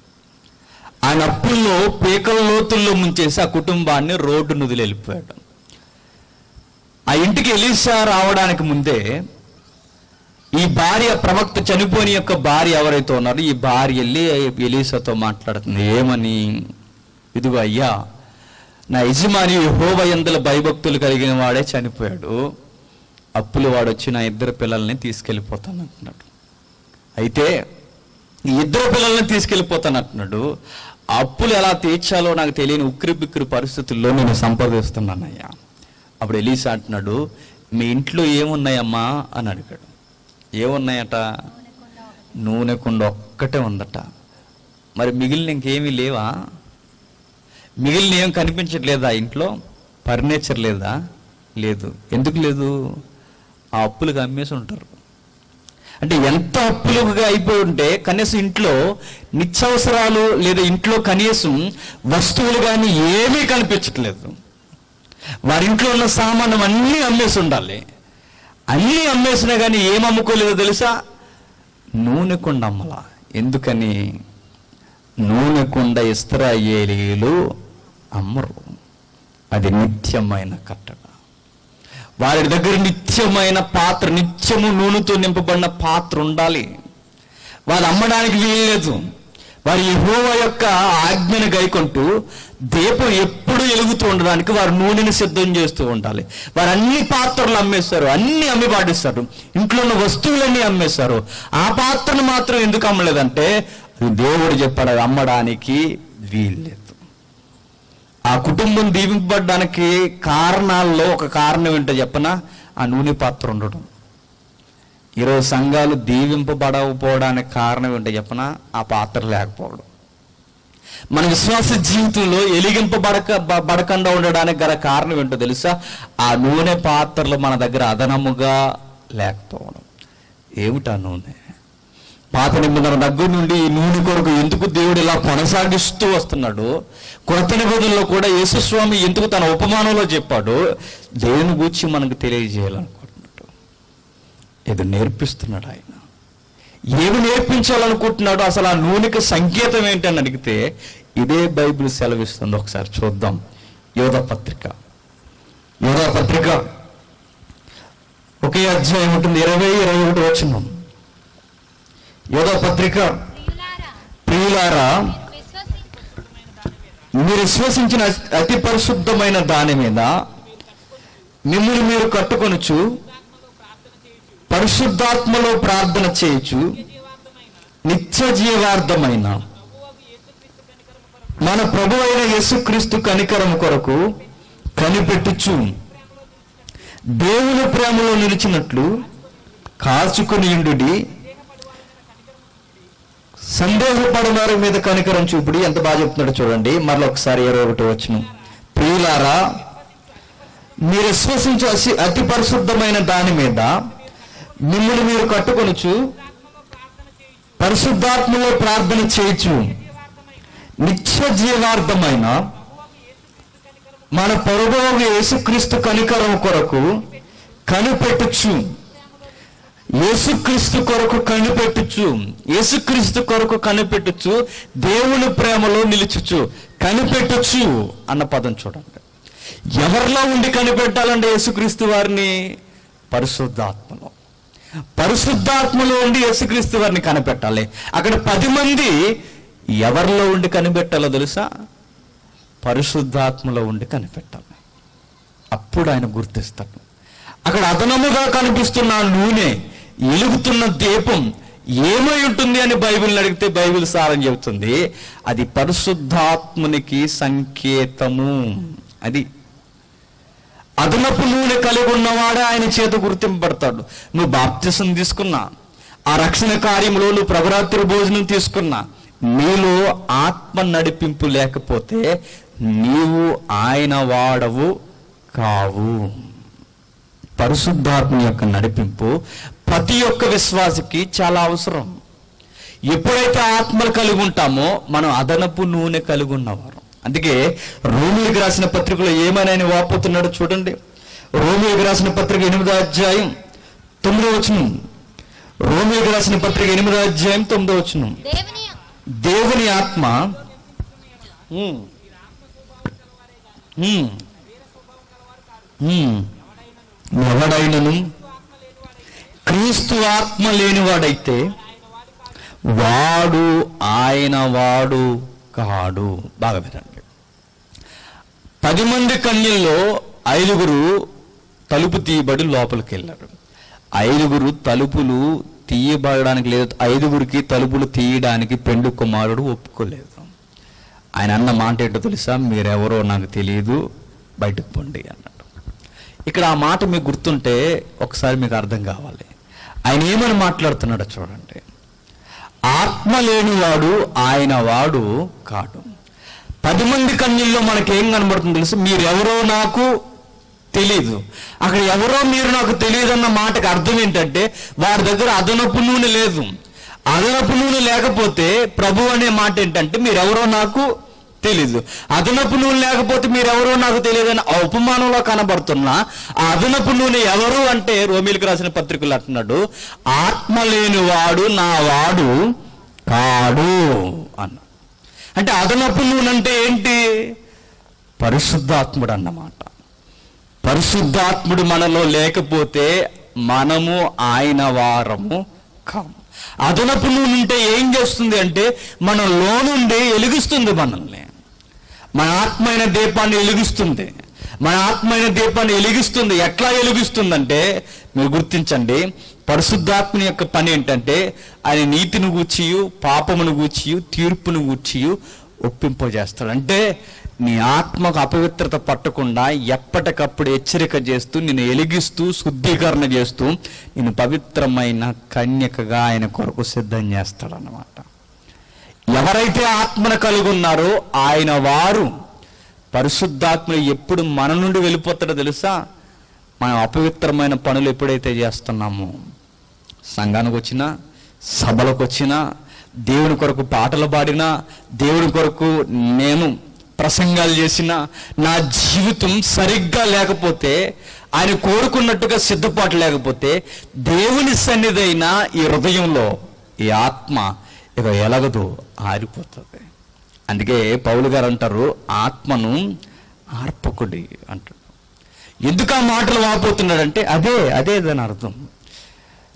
ఆయన అప్పుల్లో పీకల లోతుల్లో ముంచేసి ఆ కుటుంబాన్ని రోడ్డు నుదిలి వెళ్ళిపోయాడు. ఆ ఇంటికి ఎలీసా రావడానికి ముందే ఈ భార్య ప్రవక్త చనిపోయిన యొక్క భార్య ఎవరైతే ఉన్నారో ఈ భార్య వెళ్ళి ఎలీసాతో మాట్లాడుతుంది. ఏమని? ఇదిగో అయ్యా నా యజమాని హోవయందుల భయభక్తులు కలిగిన వాడే చనిపోయాడు. అప్పులు వాడు వచ్చి నా ఇద్దరు పిల్లల్ని తీసుకెళ్ళిపోతాను అంటున్నాడు అయితే ఈ ఇద్దరు పిల్లల్ని తీసుకెళ్ళిపోతాను అంటున్నాడు అప్పులు ఎలా తీర్చాలో నాకు తెలియని ఉక్కిరి బిక్కిరి పరిస్థితుల్లో నేను సంప్రదిస్తున్నానయ్యా. అప్పుడు ఎలీసా అంటున్నాడు మీ ఇంట్లో ఏమున్నాయమ్మా? అని అడిగాడు. ఏమున్నాయట? నూనె కుండ ఒక్కటే ఉందట. మరి మిగిలిన ఇంకేమీ లేవా? మిగిలిన ఏం కనిపించట్లేదా ఇంట్లో? ఫర్నిచర్ లేదా? లేదు. ఎందుకు లేదు? ఆ అప్పులుగా అమ్మేసి ఉంటారు. అంటే ఎంత అప్పులుగా అయిపోయి ఉంటే కనీసం ఇంట్లో నిత్యవసరాలు లేదా ఇంట్లో కనీసం వస్తువులు కానీ ఏమీ కనిపించట్లేదు. వారి ఇంట్లో ఉన్న సామానం అన్నీ అమ్మేసి ఉండాలి. అన్నీ అమ్మేసినా కానీ ఏం అమ్ముకోలేదో తెలుసా? నూనె కొండ అమ్మలా. ఎందుకని? నూనె కొండ ఇస్త్రాయేలీలు అమ్మరు అది నిత్యమైన కట్టడ. వారి దగ్గర నిత్యమైన పాత్ర నిత్యము నూనెతో నింపబడిన పాత్ర ఉండాలి. వారు అమ్మడానికి వీల్లేదు. వారి యెహోవా యొక్క ఆజ్ఞను గైకొంటూ దీపం ఎప్పుడు వెలుగుతూ ఉండడానికి వారు నూనెని సిద్ధం చేస్తూ ఉండాలి. వారు అన్ని పాత్రలు అమ్మేస్తారు అన్ని అమ్మి పాటిస్తారు ఇంట్లో ఉన్న వస్తువులన్నీ అమ్మేస్తారు. ఆ పాత్రను మాత్రం ఎందుకు అమ్మలేదంటే దేవుడు చెప్పాడు అది అమ్మడానికి వీల్లేదు. ఆ కుటుంబం దీవింపబడడానికి కారణాల్లో ఒక కారణం ఏంటో చెప్పనా? ఆ నూనె పాత్ర ఉండడం. ఈరోజు సంఘాలు దీవింపబడకపోవడానికి కారణం ఏంటో చెప్పనా? ఆ పాత్ర లేకపోవడం. మన విశ్వాస జీవితంలో ఎలిగింపబడక బడకుండా ఉండడానికి గల కారణం ఏంటో తెలుసా? ఆ నూనె పాత్రలు మన దగ్గర అదనముగా లేకపోవడం. ఏమిటా నూనె? పాత నిబంధన దగ్గర నుండి ఈ నూనె కొరకు ఎందుకు దేవుడు ఇలా కొనసాగిస్తూ వస్తున్నాడు? కొత్త నిబంధనలో కూడా యేసుస్వామి ఎందుకు తన ఉపమానంలో చెప్పాడు? దేవుని గూర్చి మనకు తెలియజేయాలనుకుంటున్నాడు? ఇది నేర్పిస్తున్నాడు ఆయన? ఏమి నేర్పించాలనుకుంటున్నాడు? అసలు ఆ నూనెకి సంకేతం ఏంటని అడిగితే ఇదే బైబిల్ సెలవిస్తుంది. ఒకసారి చూద్దాం. యోధ పత్రిక. యోధ పత్రిక. ఒకే అధ్యాయం ఉంటుంది. ఇరవై ఇరవై ఒకటి వచ్చినాం యోధ పత్రిక. ప్రియులారా మీరు విశ్వసించిన అతి పరిశుద్ధమైన దాని మీద మిమ్మల్ని మీరు కట్టుకొనుచు పరిశుద్ధాత్మలో ప్రార్థన చేయొచ్చు నిత్య జీవార్థమైన మన ప్రభు అయిన యేసుక్రీస్తు కనికరం కొరకు కనిపెట్టుచు దేవుని ప్రేమలో నిలిచినట్లు కాచుకుని ఉండుడి. సందేహపడు వారి మీద కనికరం చూపుడు. ఎంత బాగా చెప్తున్నాడు చూడండి. మరలా ఒకసారి ఇరవై ఒకటి వచ్చిన ప్రియులారా మీరు విశ్వసించే అతి పరిశుద్ధమైన దాని మీద మిమ్మల్ని మీరు కట్టుకొనుచు పరిశుద్ధాత్మలో ప్రార్థన చేయొచ్చు నిత్య జీవార్థమైన మన పొరగోగు యేసుక్రీస్తు కనికరం కొరకు కనిపెట్టుచు యేసుక్రీస్తు కొరకు కనిపెట్టుచు యేసుక్రీస్తు కొరకు కనిపెట్టుచు దేవుని ప్రేమలో నిలుచుచు కనిపెట్టచ్చు అన్న పదం చూడండి. ఎవరిలో ఉండి కనిపెట్టాలంటే యేసుక్రీస్తు వారిని? పరిశుద్ధాత్మలో. పరిశుద్ధాత్మలో ఉండి యేసుక్రీస్తు వారిని కనిపెట్టాలి. అక్కడ పది మంది ఎవరిలో ఉండి కనిపెట్టాలో తెలుసా? పరిశుద్ధాత్మలో ఉండి కనిపెట్టాలి. అప్పుడు ఆయన గుర్తిస్తాడు. అక్కడ అదనముగా కనిపిస్తున్న నూనె ఎలుగుతున్న దీపం ఏమై ఉంటుంది అని బైబిల్ అడిగితే బైబిల్ సారం చెబుతుంది. అది పరిశుద్ధాత్మునికి సంకేతము. అది అదనపు నూనె కలిగి ఉన్నవాడే ఆయన చేత గుర్తింపబడతాడు. నువ్వు బాప్తిసం తీసుకున్నా ఆ రక్షణ కార్యంలో నువ్వు ప్రభరాత్రి భోజనం తీసుకున్నా నీలో ఆత్మ నడిపింపు లేకపోతే నీవు ఆయన వాడవు కావు. పరిశుద్ధాత్మ యొక్క నడిపింపు ప్రతి ఒక్క విశ్వాసకి చాలా అవసరం. ఎప్పుడైతే ఆత్మలు కలిగి ఉంటామో మనం అదనపు నూనె కలిగి ఉన్నవారు. అందుకే రోమిలకు రాసిన పత్రికలో ఏమని ఆయన వాపోతున్నాడో చూడండి. రోమిలకు రాసిన పత్రిక ఎనిమిదో అధ్యాయం తొమ్మిదో వచనం. రోమిలకు రాసిన పత్రిక ఎనిమిదో అధ్యాయం తొమ్మిదో వచనం. దేవుని ఆత్మ. ఎవడైనను క్రీస్తు ఆత్మ లేనివాడైతే వాడు ఆయన వాడు కాడు. బాగా వినండి. పది మంది కన్యల్లో ఐదుగురు తలుపు తీయబడి లోపలికి వెళ్ళారు ఐదుగురు తలుపులు తీయబడడానికి లేదు. ఐదుగురికి తలుపులు తీయడానికి పెండు కుమారుడు ఒప్పుకోలేదు. ఆయన అన్న మాట ఏంటో తెలుసా? మీరెవరో నాకు తెలియదు బయటకు పండి అన్నాడు. ఇక్కడ ఆ మాట మీకు గుర్తుంటే ఒకసారి మీకు అర్థం కావాలి. ఆయన ఏమని మాట్లాడుతున్నాడో చూడండి. ఆత్మ లేనివాడు ఆయన వాడు కాడు. పది మంది కన్యల్లో మనకేం కనబడుతుంది తెలుసు? మీరెవరో నాకు తెలీదు. అక్కడ ఎవరో మీరు నాకు తెలియదు అన్న అర్థం ఏంటంటే వారి దగ్గర అదనపు నూనె లేదు. అదనపు నూనె లేకపోతే ప్రభు అనే మాట ఏంటంటే మీరెవరో నాకు తెలీదు. అదనపు నూనె లేకపోతే మీరెవరో నాకు తెలియదని ఆ ఉపమానంలో కనబడుతున్నా. ఆ అదనపు నూనె ఎవరు అంటే రోమిలకు రాసిన పత్రికలు అంటున్నాడు. ఆత్మ లేని వాడు నా వాడు కాడు అన్న. అంటే అదనపు నూనె అంటే ఏంటి? పరిశుద్ధాత్ముడు అన్నమాట. పరిశుద్ధాత్ముడు మనలో లేకపోతే మనము ఆయన వారము కాము. అదనపు నూనె ఉంటే ఏం చేస్తుంది అంటే మన లోనుండి ఎలిగిస్తుంది మనల్ని. మన ఆత్మైన దీపాన్ని వెలిగిస్తుంది. మన ఆత్మైన దీపాన్ని వెలిగిస్తుంది. ఎట్లా వెలిగిస్తుందంటే మీరు గుర్తించండి పరిశుద్ధాత్మని యొక్క పని ఏంటంటే ఆయన నీతిని గూర్చియు పాపమును గూర్చియు తీర్పును గూర్చియు ఒప్పింపజేస్తాడు. అంటే నీ ఆత్మకు అపవిత్రత పట్టకుండా ఎప్పటికప్పుడు హెచ్చరిక చేస్తూ నిన్ను ఎలిగిస్తూ శుద్ధీకరణ చేస్తూ నేను పవిత్రమైన కన్యకగా ఆయన కొరకు సిద్ధం చేస్తాడన్నమాట. ఎవరైతే ఆత్మను కలిగి ఉన్నారో ఆయన వారు పరిశుద్ధాత్మలు ఎప్పుడు మన నుండి వెళ్ళిపోతాడో తెలుసా? మనం అపవిత్రమైన పనులు ఎప్పుడైతే చేస్తున్నామో సంఘానికి వచ్చినా సభలకు వచ్చినా దేవుని కొరకు పాటలు పాడినా దేవుని కొరకు నేను ప్రసంగాలు చేసిన నా జీవితం సరిగ్గా లేకపోతే ఆయన కోరుకున్నట్టుగా సిద్ధపాటు లేకపోతే దేవుని సన్నిధైన ఈ హృదయంలో ఈ ఆత్మ ఇక ఎలగదు? ఆరిపోతుంది. అందుకే పౌలు గారు అంటారు ఆత్మను ఆర్పకుడి అంటాడు. ఎందుకు ఆ మాటలు వాపోతున్నాడంటే అదే అదే దాని అర్థం.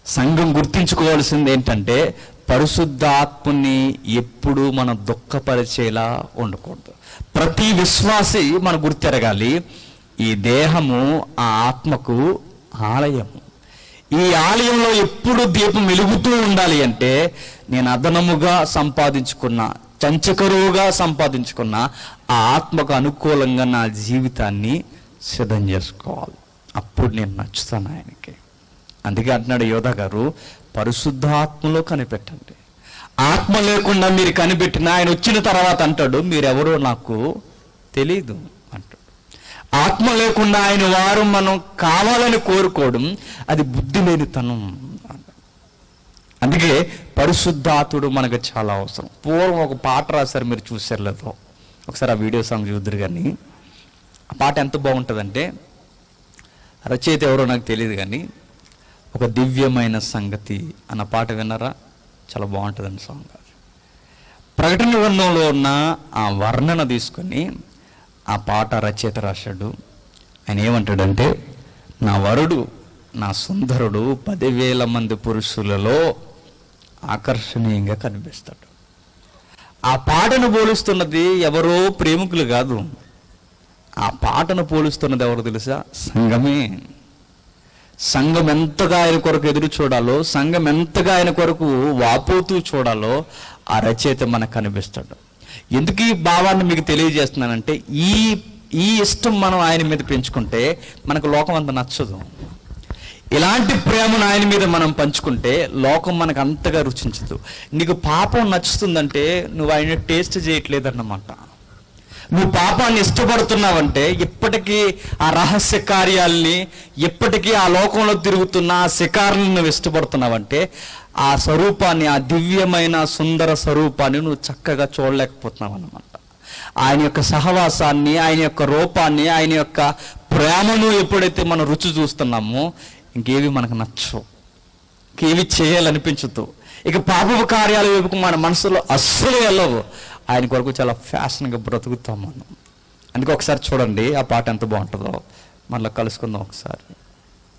సంఘం గుర్తించుకోవాల్సింది ఏంటంటే పరిశుద్ధాత్మని ఎప్పుడు మనం దుఃఖపరిచేలా ఉండకూడదు. ప్రతి విశ్వాసి మన గుర్తెరగాలి ఈ దేహము ఆ ఆత్మకు ఆలయము. ఈ ఆలయంలో ఎప్పుడు దీపం వెలుగుతూ ఉండాలి అంటే నేను అదనముగా సంపాదించుకున్న చంచకరువుగా సంపాదించుకున్న ఆ ఆత్మకు అనుకూలంగా నా జీవితాన్ని సిద్ధం చేసుకోవాలి. అప్పుడు నేను నచ్చుతాను ఆయనకి. అందుకే అంటున్నాడు యోధ గారు పరిశుద్ధాత్మలో కనిపెట్టండి. ఆత్మ లేకుండా మీరు కనిపెట్టిన ఆయన వచ్చిన తర్వాత అంటాడు మీరెవరో నాకు తెలీదు అంటాడు. ఆత్మ లేకుండా ఆయన వారు మనం కావాలని కోరుకోవడం అది బుద్ధి లేనితనం అందుకే పరిశుద్ధాతుడు మనకు చాలా అవసరం. పూర్వం ఒక పాట రాశారు మీరు చూసారు లేదో. ఒకసారి ఆ వీడియో సాంగ్ చూద్దరు కానీ. ఆ పాట ఎంత బాగుంటుందంటే రచయిత ఎవరో నాకు తెలియదు కానీ ఒక దివ్యమైన సంగతి అన్న పాట విన్నారా? చాలా బాగుంటుందండి సాంగ్ ప్రకటన గ్రంథంలో ఉన్న ఆ వర్ణన తీసుకొని ఆ పాట రచయిత రాశాడు. ఆయన ఏమంటాడంటే నా వరుడు నా సుందరుడు పదివేల మంది పురుషులలో ఆకర్షణీయంగా కనిపిస్తాడు. ఆ పాటను పోలుస్తున్నది ఎవరో ప్రేమికులు కాదు. ఆ పాటను పోలుస్తున్నది ఎవరు తెలుసా? సంఘమే సంఘం ఎంతగా ఆయన కొరకు ఎదురు చూడాలో సంఘం ఎంతగా ఆయన కొరకు వాపోతూ చూడాలో ఆ రచయిత మనకు కనిపిస్తాడు. ఎందుకు ఈ భావాన్ని మీకు తెలియజేస్తున్నానంటే ఈ ఈ ఇష్టం మనం ఆయన మీద పెంచుకుంటే మనకు లోకం అంత నచ్చదు. ఇలాంటి ప్రేమను ఆయన మీద మనం పంచుకుంటే లోకం మనకు అంతగా రుచించదు. నీకు పాపం నచ్చుతుందంటే నువ్వు ఆయన టేస్ట్ చేయట్లేదన్నమాట. నువ్వు పాపాన్ని ఇష్టపడుతున్నావంటే ఇప్పటికీ ఆ రహస్య కార్యాల్ని ఇప్పటికీ ఆ లోకంలో తిరుగుతున్న ఆ శికారులను నువ్వు ఇష్టపడుతున్నావంటే ఆ స్వరూపాన్ని ఆ దివ్యమైన సుందర స్వరూపాన్ని నువ్వు చక్కగా చూడలేకపోతున్నావు అన్నమాట ఆయన యొక్క సహవాసాన్ని ఆయన యొక్క రూపాన్ని ఆయన యొక్క ప్రేమను ఎప్పుడైతే మనం రుచి చూస్తున్నామో ఇంకేవి మనకు నచ్చవు. ఇంకేవి చేయాలనిపించదు. ఇక పాపపు కార్యాల వైపుకు మన మనసులో అస్సలు వెళ్ళవు. ఆయన కొరకు చాలా ఫ్యాషన్గా బ్రతుకుతాం మనం. అందుకే ఒకసారి చూడండి ఆ పాట ఎంత బాగుంటుందో. మళ్ళీ కలుసుకుందాం ఒకసారి.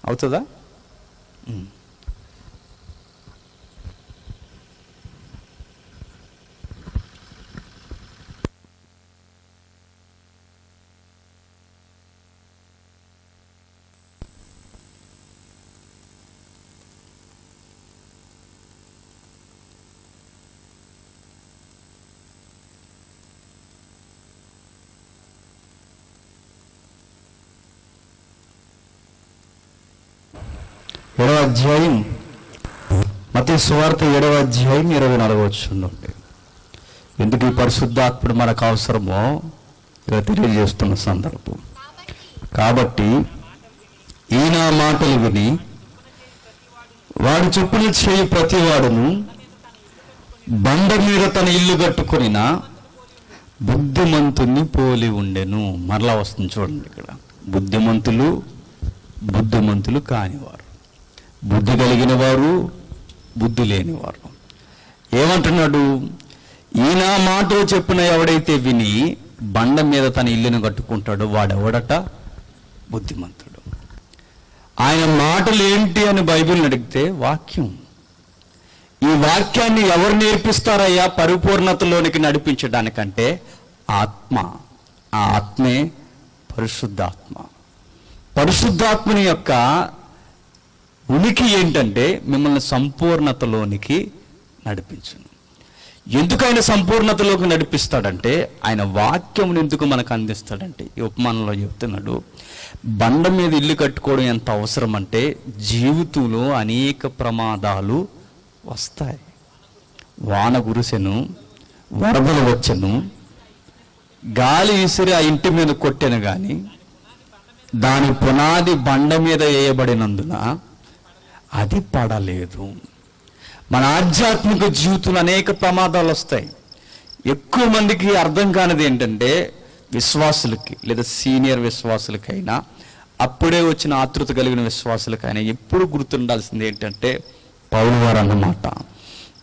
అవుతుందా? ఏడవ అధ్యాయం. మత సువార్త ఏడవ అధ్యాయం ఇరవై నాలుగవ వచ్చింది ఎందుకు ఈ పరిశుద్ధాత్ముడు మనకు అవసరమో ఇలా తెలియజేస్తున్న సందర్భం. కాబట్టి ఈయన మాటలు విని వాడు చొప్పున చేయి ప్రతివాడును బండ మీద తన ఇల్లు కట్టుకొనిన బుద్ధిమంతుని పోలి ఉండెను. మరలా వస్తుంది చూడండి ఇక్కడ. బుద్ధిమంతులు బుద్ధిమంతులు కానివారు. బుద్ధి కలిగిన వారు బుద్ధి లేనివారు ఏమంటున్నాడు? ఈయన మాటలు చెప్పిన ఎవడైతే విని బండ మీద తన ఇల్లును కట్టుకుంటాడో వాడెవడట? బుద్ధిమంతుడు. ఆయన మాటలు ఏంటి అని బైబిల్ని అడిగితే వాక్యం. ఈ వాక్యాన్ని ఎవరు నేర్పిస్తారయ్యా పరిపూర్ణతలోనికి నడిపించడానికంటే ఆత్మ. ఆ ఆత్మే పరిశుద్ధాత్మ. పరిశుద్ధాత్మని యొక్క ఉనికి ఏంటంటే మిమ్మల్ని సంపూర్ణతలోనికి నడిపించును. ఎందుకు ఆయన సంపూర్ణతలోకి నడిపిస్తాడంటే ఆయన వాక్యమును ఎందుకు మనకు అందిస్తాడంటే ఈ ఉపమానంలో చెప్తున్నాడు. బండ మీద ఇల్లు కట్టుకోవడం ఎంత అవసరం అంటే జీవితంలో అనేక ప్రమాదాలు వస్తాయి. వాన గురిసెను వరదలు వచ్చెను గాలి విసిరి ఆ ఇంటి మీద కొట్టెను కానీ దాని పునాది బండ మీద వేయబడినందున అది పడలేదు. మన ఆధ్యాత్మిక జీవితంలో అనేక ప్రమాదాలు వస్తాయి. ఎక్కువ మందికి అర్థం కానిది ఏంటంటే విశ్వాసులకి లేదా సీనియర్ విశ్వాసులకైనా అప్పుడే వచ్చిన ఆతృత కలిగిన విశ్వాసులకైనా ఎప్పుడు గుర్తుండాల్సింది ఏంటంటే పౌలు వారు అన్నమాట.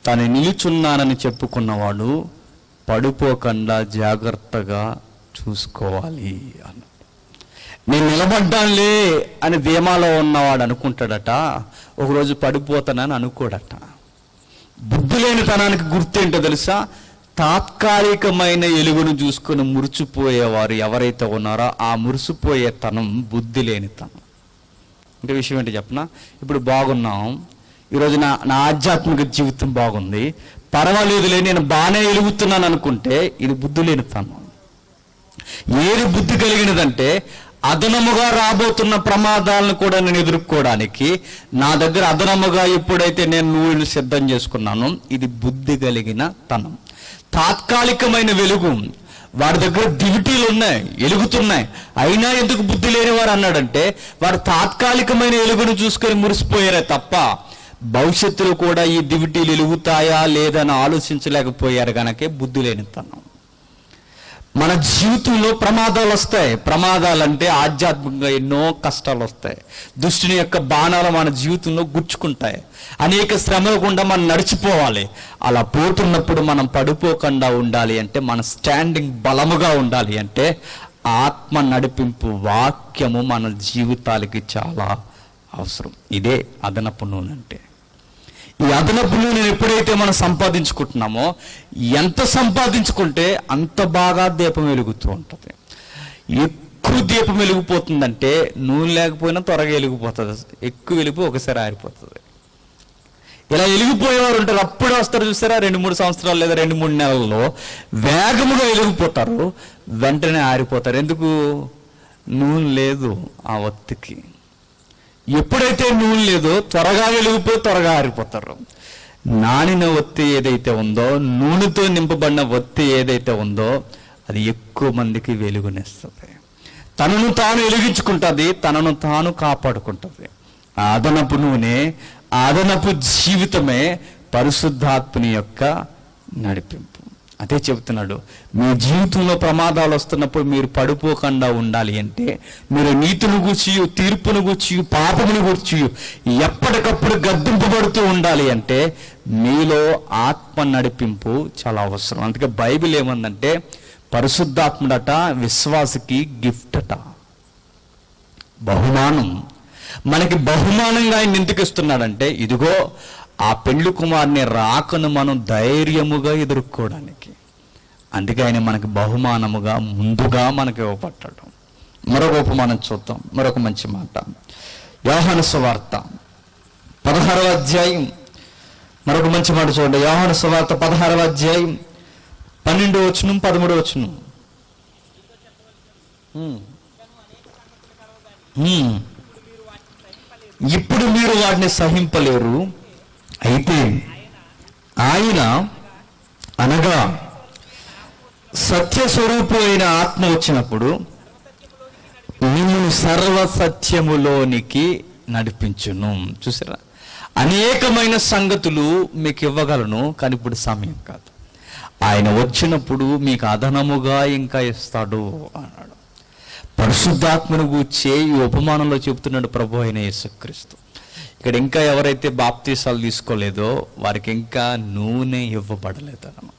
తను నిలుచున్నానని చెప్పుకున్నవాడు పడిపోకుండా జాగ్రత్తగా చూసుకోవాలి అన్న. నేను నిలబడ్డానులే అని ధీమాలో ఉన్నవాడు అనుకుంటాడట. ఒకరోజు పడిపోతానని అనుకోడట. బుద్ధి లేనితనానికి గుర్తేంటో తెలుసా? తాత్కాలికమైన ఎలుగును చూసుకొని మురిచిపోయేవారు ఎవరైతే ఉన్నారో ఆ మురిసిపోయే తనం బుద్ధి లేని తనం ఇంకా విషయం ఏంటి చెప్పనా? ఇప్పుడు బాగున్నాం. ఈరోజు నా నా ఆధ్యాత్మిక జీవితం బాగుంది. పర్వాలేదులే నేను బాగానే ఎలుగుతున్నాను అనుకుంటే ఇది బుద్ధి లేని తనం ఏది బుద్ధి కలిగినదంటే అదనముగా రాబోతున్న ప్రమాదాలను కూడా నేను ఎదుర్కోవడానికి నా దగ్గర అదనముగా ఎప్పుడైతే నేను నూనెలు సిద్ధం చేసుకున్నాను ఇది బుద్ధి కలిగిన తనం. తాత్కాలికమైన వెలుగు వాడి దగ్గర దివిటీలు ఉన్నాయి ఎలుగుతున్నాయి. అయినా ఎందుకు బుద్ధి లేని వారు అన్నాడంటే వారు తాత్కాలికమైన వెలుగును చూసుకొని మురిసిపోయారే తప్ప భవిష్యత్తులో కూడా ఈ దివిటీలు ఎలుగుతాయా లేదని ఆలోచించలేకపోయారు కనుక బుద్ధి లేని తనం. మన జీవితంలో ప్రమాదాలు వస్తాయి. ప్రమాదాలు అంటే ఆధ్యాత్మికంగా ఎన్నో కష్టాలు వస్తాయి. దుష్టుని యొక్క బాణాలు మన జీవితంలో గుచ్చుకుంటాయి. అనేక శ్రమల గుండా మనం నడిచిపోవాలి. అలా పోతున్నప్పుడు మనం పడిపోకుండా ఉండాలి అంటే మన స్టాండింగ్ బలముగా ఉండాలి అంటే ఆత్మ నడిపింపు వాక్యము మన జీవితాలకి చాలా అవసరం. ఇదే అదనపు నూనె అంటే. ఈ అదనపులు నూనె ఎప్పుడైతే మనం సంపాదించుకుంటున్నామో ఎంత సంపాదించుకుంటే అంత బాగా దీపం వెలుగుతూ ఉంటుంది. ఎక్కువ దీపం వెలిగిపోతుందంటే నూనె లేకపోయినా త్వరగా వెలిగిపోతుంది. ఎక్కువ వెలిగిపోయి ఒకసారి ఆరిపోతుంది. ఇలా వెలిగిపోయేవారు ఉంటారు. అప్పుడే వస్తారు చూసారా? రెండు మూడు సంవత్సరాలు లేదా రెండు మూడు నెలల్లో వేగముగా వెలిగిపోతారు. వెంటనే ఆరిపోతారు. ఎందుకు? నూనె లేదు ఆ ఒత్తికి ఎప్పుడైతే నూనె లేదో త్వరగా వెలిగిపోయి త్వరగా ఆరిపోతారు. నానిన ఒత్తి ఏదైతే ఉందో నూనెతో నింపబడిన ఒత్తి ఏదైతే ఉందో అది ఎక్కువ మందికి వెలుగునిస్తుంది. తనను తాను వెలిగించుకుంటుంది తనను తాను కాపాడుకుంటుంది. అదనపు నూనె అదనపు జీవితమే పరిశుద్ధాత్మని యొక్క నడిపింపు. అదే చెబుతున్నాడు మీ జీవితంలో ప్రమాదాలు వస్తున్నప్పుడు మీరు పడిపోకుండా ఉండాలి అంటే మీరు నీతిని గూర్చి తీర్పును గూర్చి పాపమును గూర్చి ఎప్పటికప్పుడు గద్దింపబడుతూ ఉండాలి అంటే మీలో ఆత్మ నడిపింపు చాలా అవసరం. అందుకే బైబిల్ ఏమందంటే పరిశుద్ధాత్ముడట విశ్వాసకి గిఫ్ట్ అట. బహుమానం. మనకి బహుమానంగా ఆయన ఎందుకు ఇస్తున్నాడంటే ఇదిగో ఆ పెళ్ళి కుమార్ని రాకను మనం ధైర్యముగా ఎదుర్కోవడానికి. అందుకే ఆయన మనకి బహుమానముగా ముందుగా మనకి ఇవ్వబట్టడం మరొక ఉపమానం చూద్దాం మరొక మంచి మాట. యోహన సువార్త పదహారవ అధ్యాయం. మరొక మంచి మాట చూడండి. యోహన సువార్త పదహారవ అధ్యాయం పన్నెండు వచ్చును పదమూడు వచ్చును ఇప్పుడు మీరు వాటిని సహింపలేరు. అయితే ఆయన అనగా సత్యస్వరూపు అయిన ఆత్మ వచ్చినప్పుడు మిమ్మల్ని సర్వసత్యములోనికి నడిపించును. చూసారా? అనేకమైన సంగతులు మీకు ఇవ్వగలను కానీ ఇప్పుడు సమయం కాదు. ఆయన వచ్చినప్పుడు మీకు అదనముగా ఇంకా ఇస్తాడు అన్నాడు. పరిశుద్ధాత్మను గూర్చే ఈ ఉపమానంలో చెబుతున్నాడు ప్రభు అయిన యేసుక్రీస్తు. ఇక్కడ ఇంకా ఎవరైతే బాప్తీసాలు తీసుకోలేదో వారికి ఇంకా నూనె ఇవ్వబడలేదు అనమాట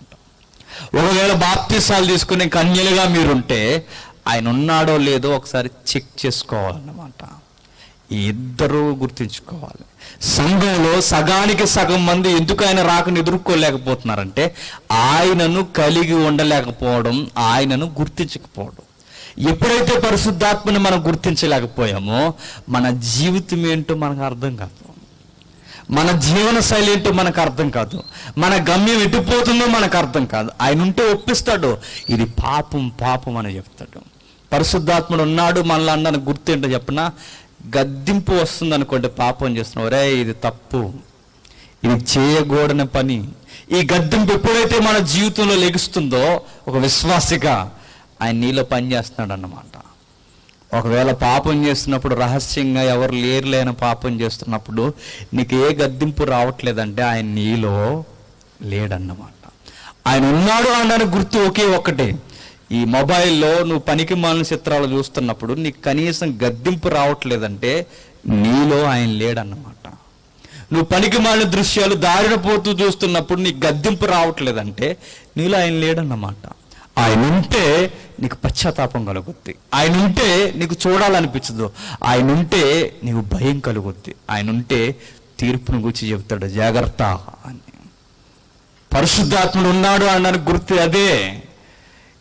ఒకవేళ బాప్తీసాలు తీసుకునే కన్యలుగా మీరుంటే ఆయన ఉన్నాడో లేదో ఒకసారి చెక్ చేసుకోవాలన్నమాట. ఇద్దరూ గుర్తించుకోవాలి. సంఘంలో సగానికి సగం మంది ఎందుకు ఆయన రాకను ఎదుర్కోలేకపోతున్నారంటే ఆయనను కలిగి ఉండలేకపోవడం ఆయనను గుర్తించకపోవడం. ఎప్పుడైతే పరిశుద్ధాత్మని మనం గుర్తించలేకపోయామో మన జీవితం ఏంటో మనకు అర్థం కాదు. మన జీవన శైలి ఏంటో మనకు అర్థం కాదు. మన గమ్యం ఎటుపోతుందో మనకు అర్థం కాదు. ఆయన ఉంటే ఒప్పిస్తాడు. ఇది పాపం పాపం అని చెప్తాడు. పరిశుద్ధాత్ముడు ఉన్నాడు మనలో అన్న గుర్తేంటో ఏంటో గద్దింపు వస్తుంది అనుకోండి పాపం చేస్తున్నావు. రే ఇది తప్పు. ఇది చేయకూడని పని. ఈ గద్దింపు ఎప్పుడైతే మన జీవితంలో లెగుస్తుందో ఒక విశ్వాసిగా ఆయన నీలో పనిచేస్తున్నాడు అన్నమాట ఒకవేళ పాపం చేస్తున్నప్పుడు రహస్యంగా ఎవరు లేరులేని పాపం చేస్తున్నప్పుడు నీకు ఏ గద్దింపు రావట్లేదంటే ఆయన నీలో లేడన్నమాట. ఆయన ఉన్నాడు అనడానికి గుర్తు ఒకే ఒక్కటే. ఈ మొబైల్లో నువ్వు పనికి మాలిన చిత్రాలు చూస్తున్నప్పుడు నీకు కనీసం గద్దింపు రావట్లేదంటే నీలో ఆయన లేడన్నమాట. నువ్వు పనికి మాలిన దృశ్యాలు దారిన పోతూ చూస్తున్నప్పుడు నీకు గద్దింపు రావట్లేదంటే నీలో ఆయన లేడన్నమాట. ఆయన ఉంటే నీకు పశ్చాత్తాపం కలుగుద్ది. ఆయన ఉంటే నీకు చూడాలనిపించదు ఆయన ఉంటే నీకు భయం కలుగుద్ది. ఆయన ఉంటే తీర్పును గురించి చెబుతాడు జాగ్రత్త అని. పరిశుద్ధాత్ముడు ఉన్నాడు అన్నానికి గుర్తు అదే.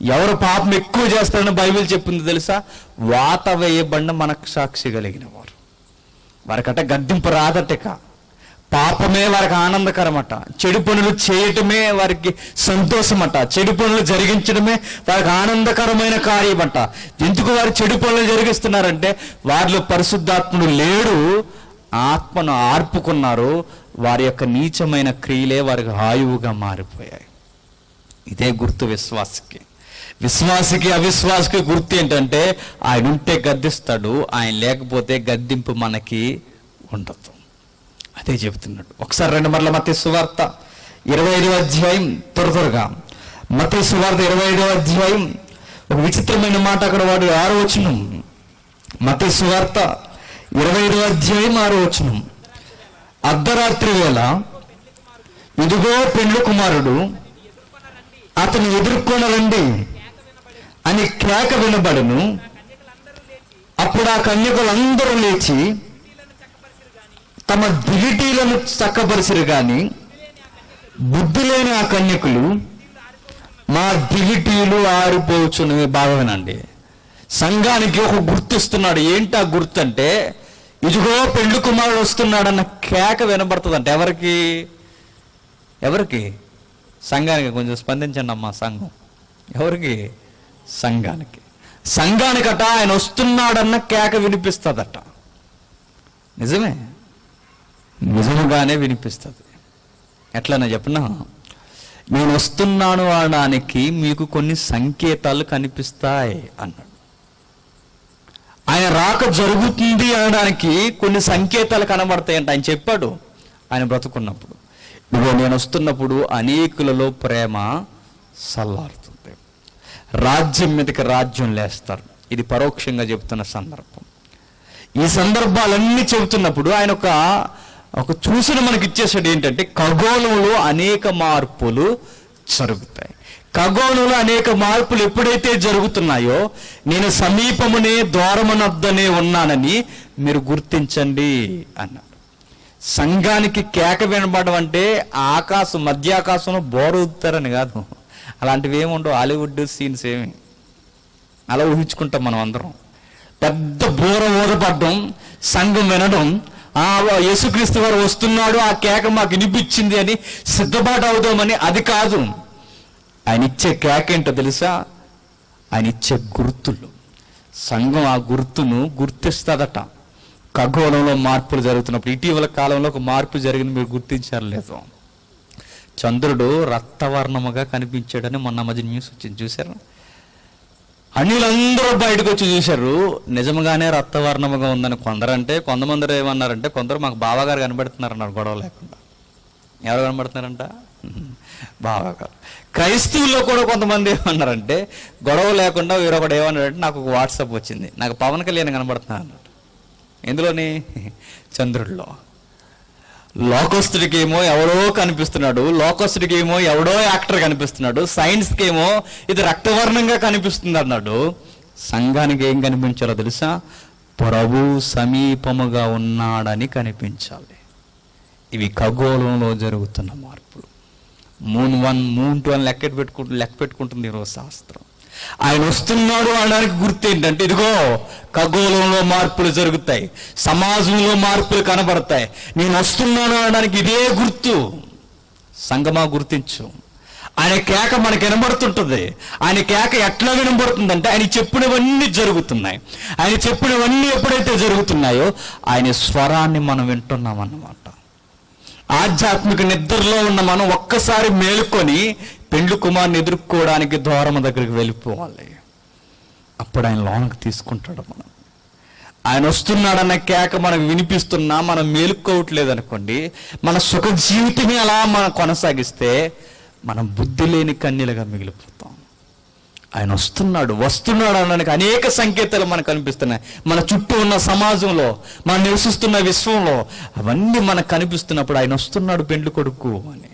ఎవరు పాపం ఎక్కువ చేస్తారని బైబిల్ చెప్పింది తెలుసా? వాత వేయబడిన మనకు సాక్షి కలిగిన వారు వారికట గద్దింపు రాదటక. పాపమే వారికి ఆనందకరమట. చెడు పనులు చేయటమే వారికి సంతోషమట. చెడు పనులు జరిగించడమే వారికి ఆనందకరమైన కార్యమట. ఎందుకు వారు చెడు పనులు జరిగిస్తున్నారంటే వారిలో పరిశుద్ధాత్ముడు లేడు ఆత్మను ఆర్పుకున్నారు వారి యొక్క నీచమైన క్రియలే వారికి ఆయువుగా మారిపోయాయి. ఇదే గుర్తు విశ్వాసకి. విశ్వాసకి అవిశ్వాసకి గుర్తు ఏంటంటే ఆయన ఉంటే గద్దిస్తాడు ఆయన లేకపోతే గద్దింపు మనకి ఉండదు. అదే చెబుతున్నాడు. ఒకసారి రెండు మరల మత సువార్త. ఇరవై ఐదు అధ్యాయం త్వర త్వరగా. మత సువార్త ఇరవై ఐదవ అధ్యాయం. ఒక విచిత్రమైన మాట అక్కడ వాడు ఆరో వచనం. మత సువార్త ఇరవై ఐదవ అధ్యాయం ఆరో వచనం. అర్ధరాత్రి వేళ ఇదిగో పెండ్లి కుమారుడు అతను ఎదుర్కొనరండి అని కేక వినబడును. అప్పుడు ఆ కన్యకులందరూ లేచి తమ దిగిటీలను చక్కపరిచిరు కానీ బుద్ధి లేని ఆ కన్యకులు మా దిగిటీలు ఆరిపోవచ్చునవి బాగా వినండి సంఘానికి ఒక గుర్తిస్తున్నాడు. ఏంటి ఆ గుర్తు అంటే ఇదిగో పెళ్ళి కుమారుడు వస్తున్నాడన్న కేక వినబడుతుందంట. ఎవరికి? ఎవరికి? సంఘానికి కొంచెం స్పందించండి అమ్మా సంఘం. ఎవరికి? సంఘానికి. సంఘానికట ఆయన వస్తున్నాడన్న కేక వినిపిస్తుందట. నిజమే? నిజముగానే వినిపిస్తుంది. ఎట్లన్నా చెప్పనా? నేను వస్తున్నాను అనడానికి మీకు కొన్ని సంకేతాలు కనిపిస్తాయి అన్నాడు. ఆయన రాక జరుగుతుంది అనడానికి కొన్ని సంకేతాలు కనబడతాయంట. ఆయన చెప్పాడు ఆయన బ్రతుకున్నప్పుడు. ఇదిగో నేను వస్తున్నప్పుడు అనేకులలో ప్రేమ సల్లారుతుంది. రాజ్యం మీదకి రాజ్యం లేస్తారు. ఇది పరోక్షంగా చెబుతున్న సందర్భం. ఈ సందర్భాలన్నీ చెబుతున్నప్పుడు ఆయన ఒక ఒక చూసిన మనకి ఇచ్చేసాడు ఏంటంటే ఖగోళంలో అనేక మార్పులు జరుగుతాయి. ఖగోళంలో అనేక మార్పులు ఎప్పుడైతే జరుగుతున్నాయో నేను సమీపమునే ద్వారమునద్దనే ఉన్నానని మీరు గుర్తించండి అన్నాడు సంఘానికి కేక వినబడడం అంటే ఆకాశం మధ్య ఆకాశంలో బోరుతారని కాదు. అలాంటివి ఏముండవు హాలీవుడ్ సీన్స్ ఏమి? అలా ఊహించుకుంటాం మనం అందరం. పెద్ద బోర ఊదపడ్డం సంఘం వినడం ఆ యేసుక్రీస్తు వారు వస్తున్నాడు ఆ కేక మాకు వినిపించింది అని సిద్ధపాటు అవుదామని అది కాదు. ఆయన ఇచ్చే కేక ఏంటో తెలుసా? ఆయన ఇచ్చే గుర్తులు. సంఘం ఆ గుర్తును గుర్తిస్తుందట. ఖగోళంలో మార్పులు జరుగుతున్నప్పుడు ఇటీవల కాలంలో ఒక మార్పు జరిగింది మీరు గుర్తించారు లేదు. చంద్రుడు రక్తవర్ణముగా కనిపించాడని మొన్న మధ్య న్యూస్ వచ్చింది చూసారు అనిలందరూ బయటకు వచ్చి చూశారు. నిజంగానే రక్తవర్ణముగా ఉందని కొందరంటే కొంతమంది ఏమన్నారంటే కొందరు మాకు బావగారు కనబడుతున్నారు అన్నారు గొడవ లేకుండా. ఎవరు కనబడుతున్నారంట? బావగారు. క్రైస్తవుల్లో కూడా కొంతమంది ఏమన్నారంటే గొడవ లేకుండా వేరొకడు ఏమన్నారంటే నాకు ఒక వాట్సాప్ వచ్చింది. నాకు పవన్ కళ్యాణ్ కనబడుతున్నా అన్నట్టు ఎందులోని? చంద్రుడిలో. లోకస్తుడికి ఏమో ఎవడో కనిపిస్తున్నాడు లోకస్తుడికి ఏమో ఎవడో యాక్టర్ కనిపిస్తున్నాడు సైన్స్కి ఏమో ఇది రక్తవర్ణంగా కనిపిస్తుంది అన్నాడు సంఘానికి ఏం కనిపించాలో తెలుసా? ప్రభు సమీపముగా ఉన్నాడని కనిపించాలి. ఇవి ఖగోళంలో జరుగుతున్న మార్పులు. మూన్ వన్ మూన్ టూ అని లెక్క పెట్టుకుంటు లెక్క పెట్టుకుంటుంది ఈరోజు శాస్త్రం. ఆయన వస్తున్నాడు అనడానికి గుర్తు ఏంటంటే ఇదిగో ఖగోళంలో మార్పులు జరుగుతాయి సమాజంలో మార్పులు కనబడతాయి. నేను వస్తున్నాను అనడానికి ఇదే గుర్తు. సంగమా గుర్తించు. ఆయన కేక మనకి వినబడుతుంటుంది. ఆయన కేక ఎట్లా వినబడుతుందంటే ఆయన చెప్పినవన్నీ జరుగుతున్నాయి. ఆయన చెప్పినవన్నీ ఎప్పుడైతే జరుగుతున్నాయో ఆయన స్వరాన్ని మనం వింటున్నాం అన్నమాట ఆధ్యాత్మిక నిద్రలో ఉన్న మనం ఒక్కసారి మేలుకొని పెండ్లి కుమార్ని ఎదుర్కోవడానికి ద్వారం దగ్గరికి వెళ్ళిపోవాలి. అప్పుడు ఆయన లోనకి తీసుకుంటాడు మనం. ఆయన వస్తున్నాడన్న కేక మనం వినిపిస్తున్నా మనం మేలుకోవట్లేదు అనుకోండి మన సుఖ జీవితమే అలా మనం కొనసాగిస్తే మనం బుద్ధి లేని కన్నీలుగా మిగిలిపోతాం. ఆయన వస్తున్నాడు వస్తున్నాడు అనడానికి అనేక సంకేతాలు మనకు కనిపిస్తున్నాయి. మన చుట్టూ ఉన్న సమాజంలో మనం నివసిస్తున్న విశ్వంలో అవన్నీ మనకు కనిపిస్తున్నప్పుడు ఆయన వస్తున్నాడు పెండ్లి కొడుకు అని.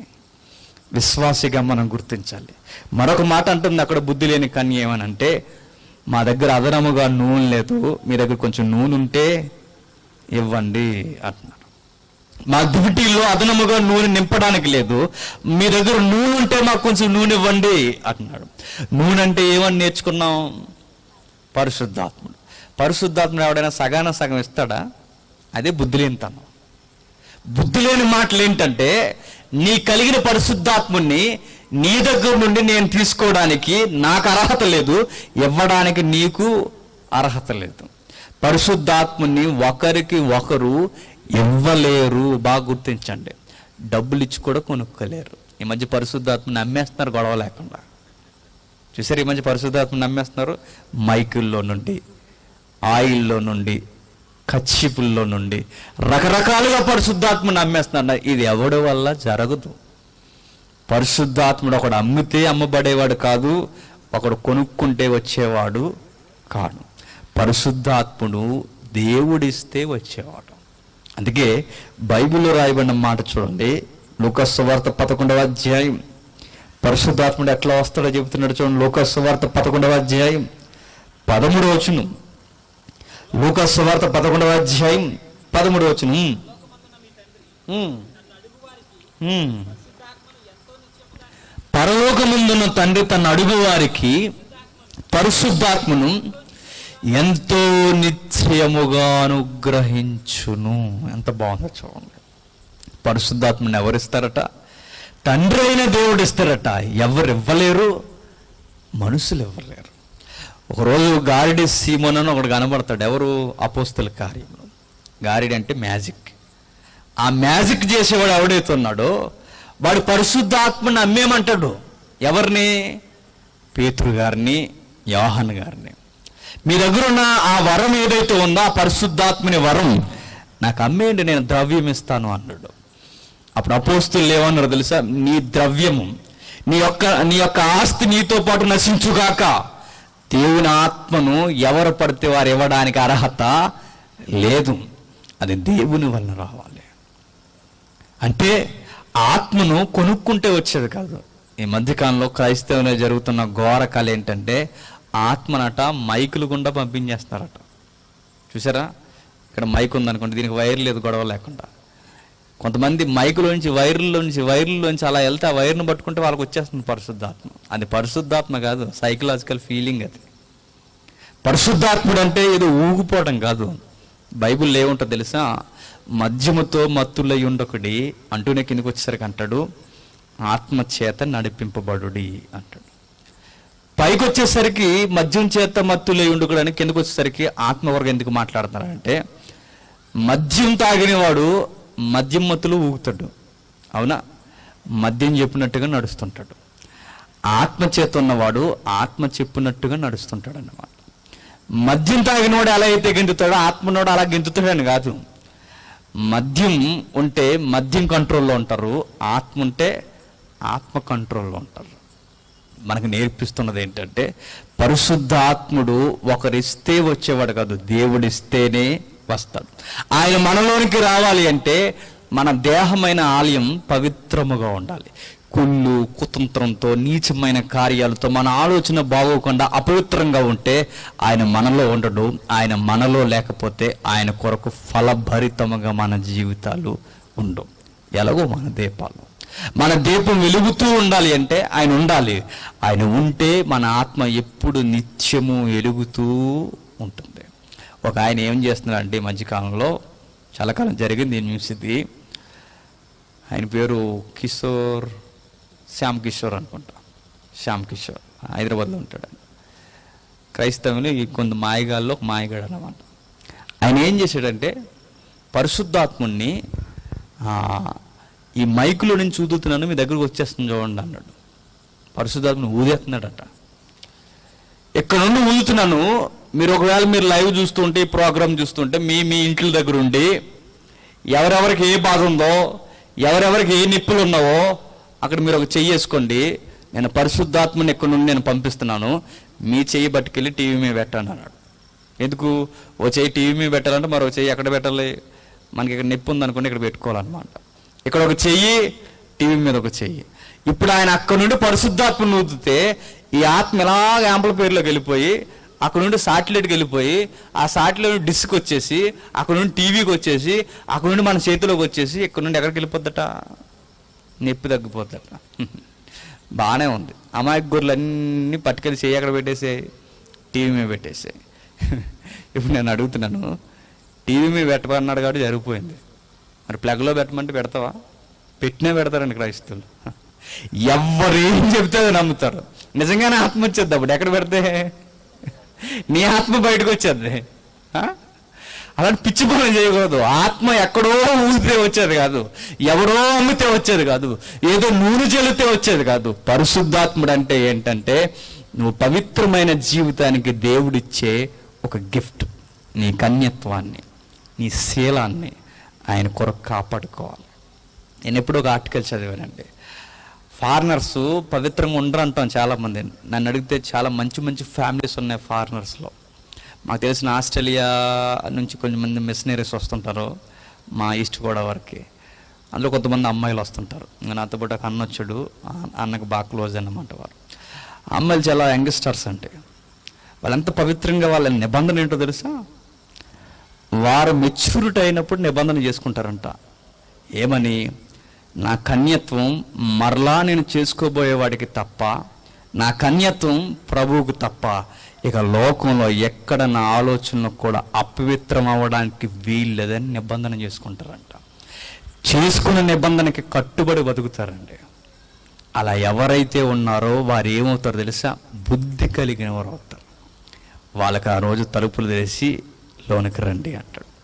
విశ్వాసిగా మనం గుర్తించాలి. మరొక మాట అంటుంది అక్కడ బుద్ధి లేని కన్య ఏమనంటే మా దగ్గర అదనముగా నూనె లేదు మీ దగ్గర కొంచెం నూనె ఉంటే ఇవ్వండి అంటున్నారు మా దువిటీలో అదనముగా నూనె నింపడానికి లేదు మీ దగ్గర నూనె ఉంటే మాకు కొంచెం నూనె ఇవ్వండి అంటున్నాడు. నూనె అంటే ఏమని నేర్చుకున్నాం? పరిశుద్ధాత్ముడు. పరిశుద్ధాత్ముడు ఎవడైనా సగాన సగం ఇస్తాడా? అదే బుద్ధి లేనితనం. బుద్ధి లేని మాటలు ఏంటంటే నీ కలిగిన పరిశుద్ధాత్ముని నీ దగ్గర నుండి నేను తీసుకోవడానికి నాకు అర్హత లేదు. ఇవ్వడానికి నీకు అర్హత లేదు. పరిశుద్ధాత్ముని ఒకరికి ఒకరు ఇవ్వలేరు. బాగా గుర్తించండి. డబ్బులు ఇచ్చి కూడా కొనుక్కోలేరు. ఈ మధ్య పరిశుద్ధాత్మని నమ్మేస్తున్నారు గొడవ లేకుండా. చూసారు ఈ మధ్య పరిశుద్ధాత్మని నమ్మేస్తున్నారు? మైకుల్లో నుండి ఆయిల్లో నుండి కచ్చిపుల్లో నుండి రకరకాలుగా పరిశుద్ధాత్మని అమ్మేస్తున్నాడు ఇది ఎవడి వల్ల జరగదు. పరిశుద్ధాత్ముడు ఒకడు అమ్మితే అమ్మబడేవాడు కాదు ఒకడు కొనుక్కుంటే వచ్చేవాడు కాడు. పరిశుద్ధాత్ముడు దేవుడిస్తే వచ్చేవాడు. అందుకే బైబిల్లో రాయబడిన మాట చూడండి. లోకస్వార్త పదకొండవ అధ్యాయం. పరిశుద్ధాత్ముడు ఎట్లా వస్తాడో చెబుతున్నాడు చూడండి. లోకస్వార్త పదకొండవ అధ్యాయం. పదమూడు లోకస్వార్త పదకొండవ అధ్యాయం పదమూడు వచ్చును పరలోకముందున్న తండ్రి తన అడుగు వారికి పరిశుద్ధాత్మను ఎంతో నిశ్చయముగా అనుగ్రహించును. ఎంత బాగుందో చూడండి. పరిశుద్ధాత్మని ఎవరిస్తారట? తండ్రి అయిన దేవుడు ఇస్తారట. ఎవరు ఇవ్వలేరు? మనుషులు ఇవ్వలేరు. ఒకరోజు గారిడి సీమోన్ అని ఒకడు కనబడతాడు. ఎవరు? అపోస్తుల కార్యంలో గారిడి అంటే మ్యాజిక్. ఆ మ్యాజిక్ చేసేవాడు ఎవడైతే ఉన్నాడో వాడు పరిశుద్ధాత్మని అమ్మేమంటాడు ఎవరిని? పేతురు గారిని యోహన్ గారిని. మీ దగ్గర ఉన్న ఆ వరం ఏదైతే ఉందో ఆ పరిశుద్ధాత్మని వరం నాకు అమ్మేయండి నేను ద్రవ్యం ఇస్తాను అన్నాడు. అప్పుడు అపోస్తులు లేవన్నారు తెలుసా? నీ ద్రవ్యము నీ యొక్క నీ యొక్క ఆస్తి నీతో పాటు నశించుగాక దేవుని ఆత్మను ఎవరు పడితే వారు ఇవ్వడానికి అర్హత లేదు. అది దేవుని వలన రావాలి. అంటే ఆత్మను కొనుక్కుంటే వచ్చేది కాదు. ఈ మధ్యకాలంలో క్రైస్తవునే జరుగుతున్న ఘోర కళ ఏంటంటే ఆత్మనట మైకులు గుండా పంపించేస్తారట. చూసారా? ఇక్కడ మైక్ ఉందనుకోండి దీనికి వైర్ లేదు గొడవ లేకుండా. కొంతమంది మైకులోంచి వైర్లలోంచి వైర్లలోంచి అలా వెళ్తే ఆ వైర్ను పట్టుకుంటే వాళ్ళకి వచ్చేస్తుంది పరిశుద్ధాత్మ. అది పరిశుద్ధాత్మ కాదు సైకలాజికల్ ఫీలింగ్ అది. పరిశుద్ధాత్ముడు అంటే ఏదో ఊగిపోవడం కాదు. బైబిల్లో ఏముంటుంది తెలుసా? మద్యముతో మత్తులై ఉండకుడి అంటూనే కిందకి వచ్చేసరికి అంటాడు ఆత్మ చేత నడిపింపబడుడి అంటాడు. పైకి వచ్చేసరికి మద్యం చేత మత్తులై ఉండకడని కిందకు వచ్చేసరికి ఆత్మవర్గం ఎందుకు మాట్లాడుతున్నారంటే మద్యం తాగినవాడు మద్యం ఊగుతాడు. అవునా? మద్యం చెప్పినట్టుగా నడుస్తుంటాడు. ఆత్మ చేత ఉన్నవాడు ఆత్మ చెప్పినట్టుగా నడుస్తుంటాడు అన్నమాట మద్యం తాగినవాడు ఎలా అయితే గెంతుతాడో ఆత్మనోడు అలా గెంతుతాడని కాదు. మద్యం ఉంటే మద్యం కంట్రోల్లో ఉంటారు ఆత్మ ఉంటే ఆత్మ కంట్రోల్లో ఉంటారు. మనకు నేర్పిస్తున్నది ఏంటంటే పరిశుద్ధాత్ముడు ఒకరిస్తే వచ్చేవాడు కాదు దేవుడిస్తేనే వస్తాడు ఆయన మనలోనికి రావాలి అంటే మన దేహమైన ఆలయం పవిత్రముగా ఉండాలి. కుళ్ళు కుతంత్రంతో నీచమైన కార్యాలతో మన ఆలోచన బాగోకుండా అపవిత్రంగా ఉంటే ఆయన మనలో ఉండడు ఆయన మనలో లేకపోతే ఆయన కొరకు ఫలభరితముగా మన జీవితాలు ఉండవు. ఎలాగో మన దీపాలు. మన దీపం వెలుగుతూ ఉండాలి అంటే ఆయన ఉండాలి. ఆయన ఉంటే మన ఆత్మ ఎప్పుడు నిత్యము వెలుగుతూ ఉంటుంది. ఒక ఆయన ఏం చేస్తున్నాడంటే ఈ మధ్యకాలంలో చాలా కాలం జరిగింది న్యూస్ ఇది. ఆయన పేరు కిషోర్ శ్యామ్ కిషోర్ అనుకుంటా. శ్యామ్ కిషోర్ హైదరాబాద్లో ఉంటాడు క్రైస్తవులు ఈ కొంత మాయగాల్లో ఒక మాయగాడు అన్నమాట. ఆయన ఏం చేశాడంటే పరిశుద్ధాత్ముణ్ణి ఈ మైకులో నుంచి చూదుతున్నాను మీ దగ్గరకు వచ్చేస్తుంది చూడండి అన్నాడు. పరిశుద్ధాత్మని ఊదేస్తున్నాడట. ఎక్కడ నుండి ఊదుతున్నాను? మీరు ఒకవేళ మీరు లైవ్ చూస్తుంటే ఈ ప్రోగ్రామ్ చూస్తుంటే మీ మీ ఇంట్ల దగ్గర ఉండి ఎవరెవరికి ఏ బాధ ఉందో ఎవరెవరికి ఏ నిప్పులు ఉన్నావో అక్కడ మీరు ఒక చెయ్యి వేసుకోండి. నేను పరిశుద్ధాత్మని ఎక్కడి నుండి నేను పంపిస్తున్నాను. మీ చెయ్యి పట్టుకెళ్ళి టీవీ మీద పెట్టాను అన్నాడు. ఎందుకు? ఓ చెయ్యి టీవీ మీద పెట్టాలంటే మరో చెయ్యి ఎక్కడ పెట్టాలి? మనకి ఇక్కడ నొప్పి ఉందనుకోండి ఇక్కడ పెట్టుకోవాలన్నమాట. ఇక్కడ ఒక చెయ్యి టీవీ మీద ఒక చెయ్యి. ఇప్పుడు ఆయన అక్కడ నుండి పరిశుద్ధాత్మను ఊదితే ఈ ఆత్మ ఎలాగ యాంపుల పేరులోకి వెళ్ళిపోయి అక్కడ నుండి సాటిలైట్కి వెళ్ళిపోయి ఆ సాటిలైట్ డిస్క్ వచ్చేసి అక్కడ నుండి టీవీకి వచ్చేసి అక్కడ నుండి మన చేతిలోకి వచ్చేసి ఇక్కడ నుండి ఎక్కడికి వెళ్ళిపోద్దట? నొప్పి తగ్గిపోద్దట. బాగానే ఉంది. అమాయక గొర్రెలు అన్నీ పట్టుకెళ్ళి చేయి అక్కడ పెట్టేసాయి? టీవీ మీద పెట్టేసాయి. ఇప్పుడు నేను అడుగుతున్నాను టీవీ మీద పెట్టమన్నాడు కాబట్టి జరిగిపోయింది. మరి ప్లగ్లో పెట్టమంటే పెడతావా? పెట్టినే పెడతారండి క్రైస్తవులు. ఎవరు ఏం చెప్తే అది నమ్ముతారు. నిజంగానే ఆత్మహత్య అప్పుడు ఎక్కడ పెడితే? నీ ఆత్మ బయటకు వచ్చేది. ఆ? అలాంటి పిచ్చి పనులు చేయకూడదు. ఆత్మ ఎక్కడో ఊరితే వచ్చేది కాదు. ఎవరో అమ్మితే వచ్చేది కాదు. ఏదో నూనె చెల్లితే వచ్చేది కాదు. పరిశుద్ధాత్ముడు అంటే ఏంటంటే నువ్వు పవిత్రమైన జీవితానికి దేవుడిచ్చే ఒక గిఫ్ట్. నీ కన్యత్వాన్ని నీ శీలాన్ని ఆయన కొరకు కాపాడుకోవాలి. నేను ఎప్పుడో ఒక ఆర్టికల్ చదివానండి. ఫారినర్స్ పవిత్రంగా ఉండరు అంటాం చాలామంది. నన్ను అడిగితే చాలా మంచి మంచి ఫ్యామిలీస్ ఉన్నాయి ఫారినర్స్లో. మాకు తెలిసిన ఆస్ట్రేలియా నుంచి కొంతమంది మిషనరీస్ వస్తుంటారు మా ఈస్ట్ గోదావరికి. అందులో కొంతమంది అమ్మాయిలు వస్తుంటారు. ఇంకా నాతో పాటు ఒక అన్న వచ్చాడు అన్నకు బాగా క్లోజ్ అన్నమాట వారు. అమ్మాయిలు చాలా యంగ్స్టర్స్ అంటే. వాళ్ళంత పవిత్రంగా వాళ్ళ నిబంధన ఏంటో తెలుసా? వారు మెచ్యూరిటీ అయినప్పుడు నిబంధన చేసుకుంటారంట. ఏమని? నా కన్యత్వం మరలా నేను చేసుకోబోయే వాడికి తప్ప నా కన్యత్వం ప్రభువుకు తప్ప ఇక లోకంలో ఎక్కడ నా ఆలోచనలు కూడా అపవిత్రం అవ్వడానికి వీల్లేదని నిబంధన చేసుకుంటారంట. చేసుకున్న నిబంధనకి కట్టుబడి బతుకుతారండి. అలా ఎవరైతే ఉన్నారో వారు ఏమవుతారో తెలుసా? బుద్ధి కలిగిన వారు అవుతారు. వాళ్ళకి ఆ రోజు తలుపులు తెరిచి లోనికి రండి అంటాడు.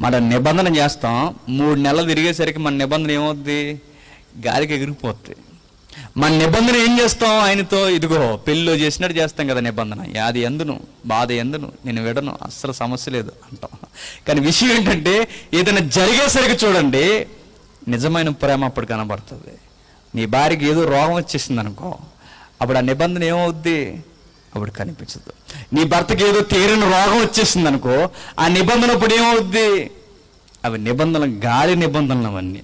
మన నిబంధన చేస్తాం. మూడు నెలలు తిరిగేసరికి మన నిబంధన ఏమవుద్ది? గాలికి ఎగిరిపోద్ది. మన నిబంధన ఏం చేస్తాం? ఆయనతో ఇదిగో పెళ్ళిలో చేసినట్టు చేస్తాం కదా నిబంధన. యాది ఎందును? బాధ ఎందును? నేను విడను. అస్సలు సమస్య లేదు అంటాం. కానీ విషయం ఏంటంటే ఏదైనా జరిగేసరికి చూడండి నిజమైన ప్రేమ అప్పుడు కనబడుతుంది. నీ భార్యకి ఏదో రోగం వచ్చేసింది అనుకో అప్పుడు ఆ నిబంధన ఏమవుద్ది? అప్పుడు కనిపించదు. నీ భర్తకి ఏదో తీరని రోగం వచ్చేసింది అనుకో ఆ నిబంధన అప్పుడు ఏమవుద్ది? అవి నిబంధనలు గాలి నిబంధనలు అవన్నీ.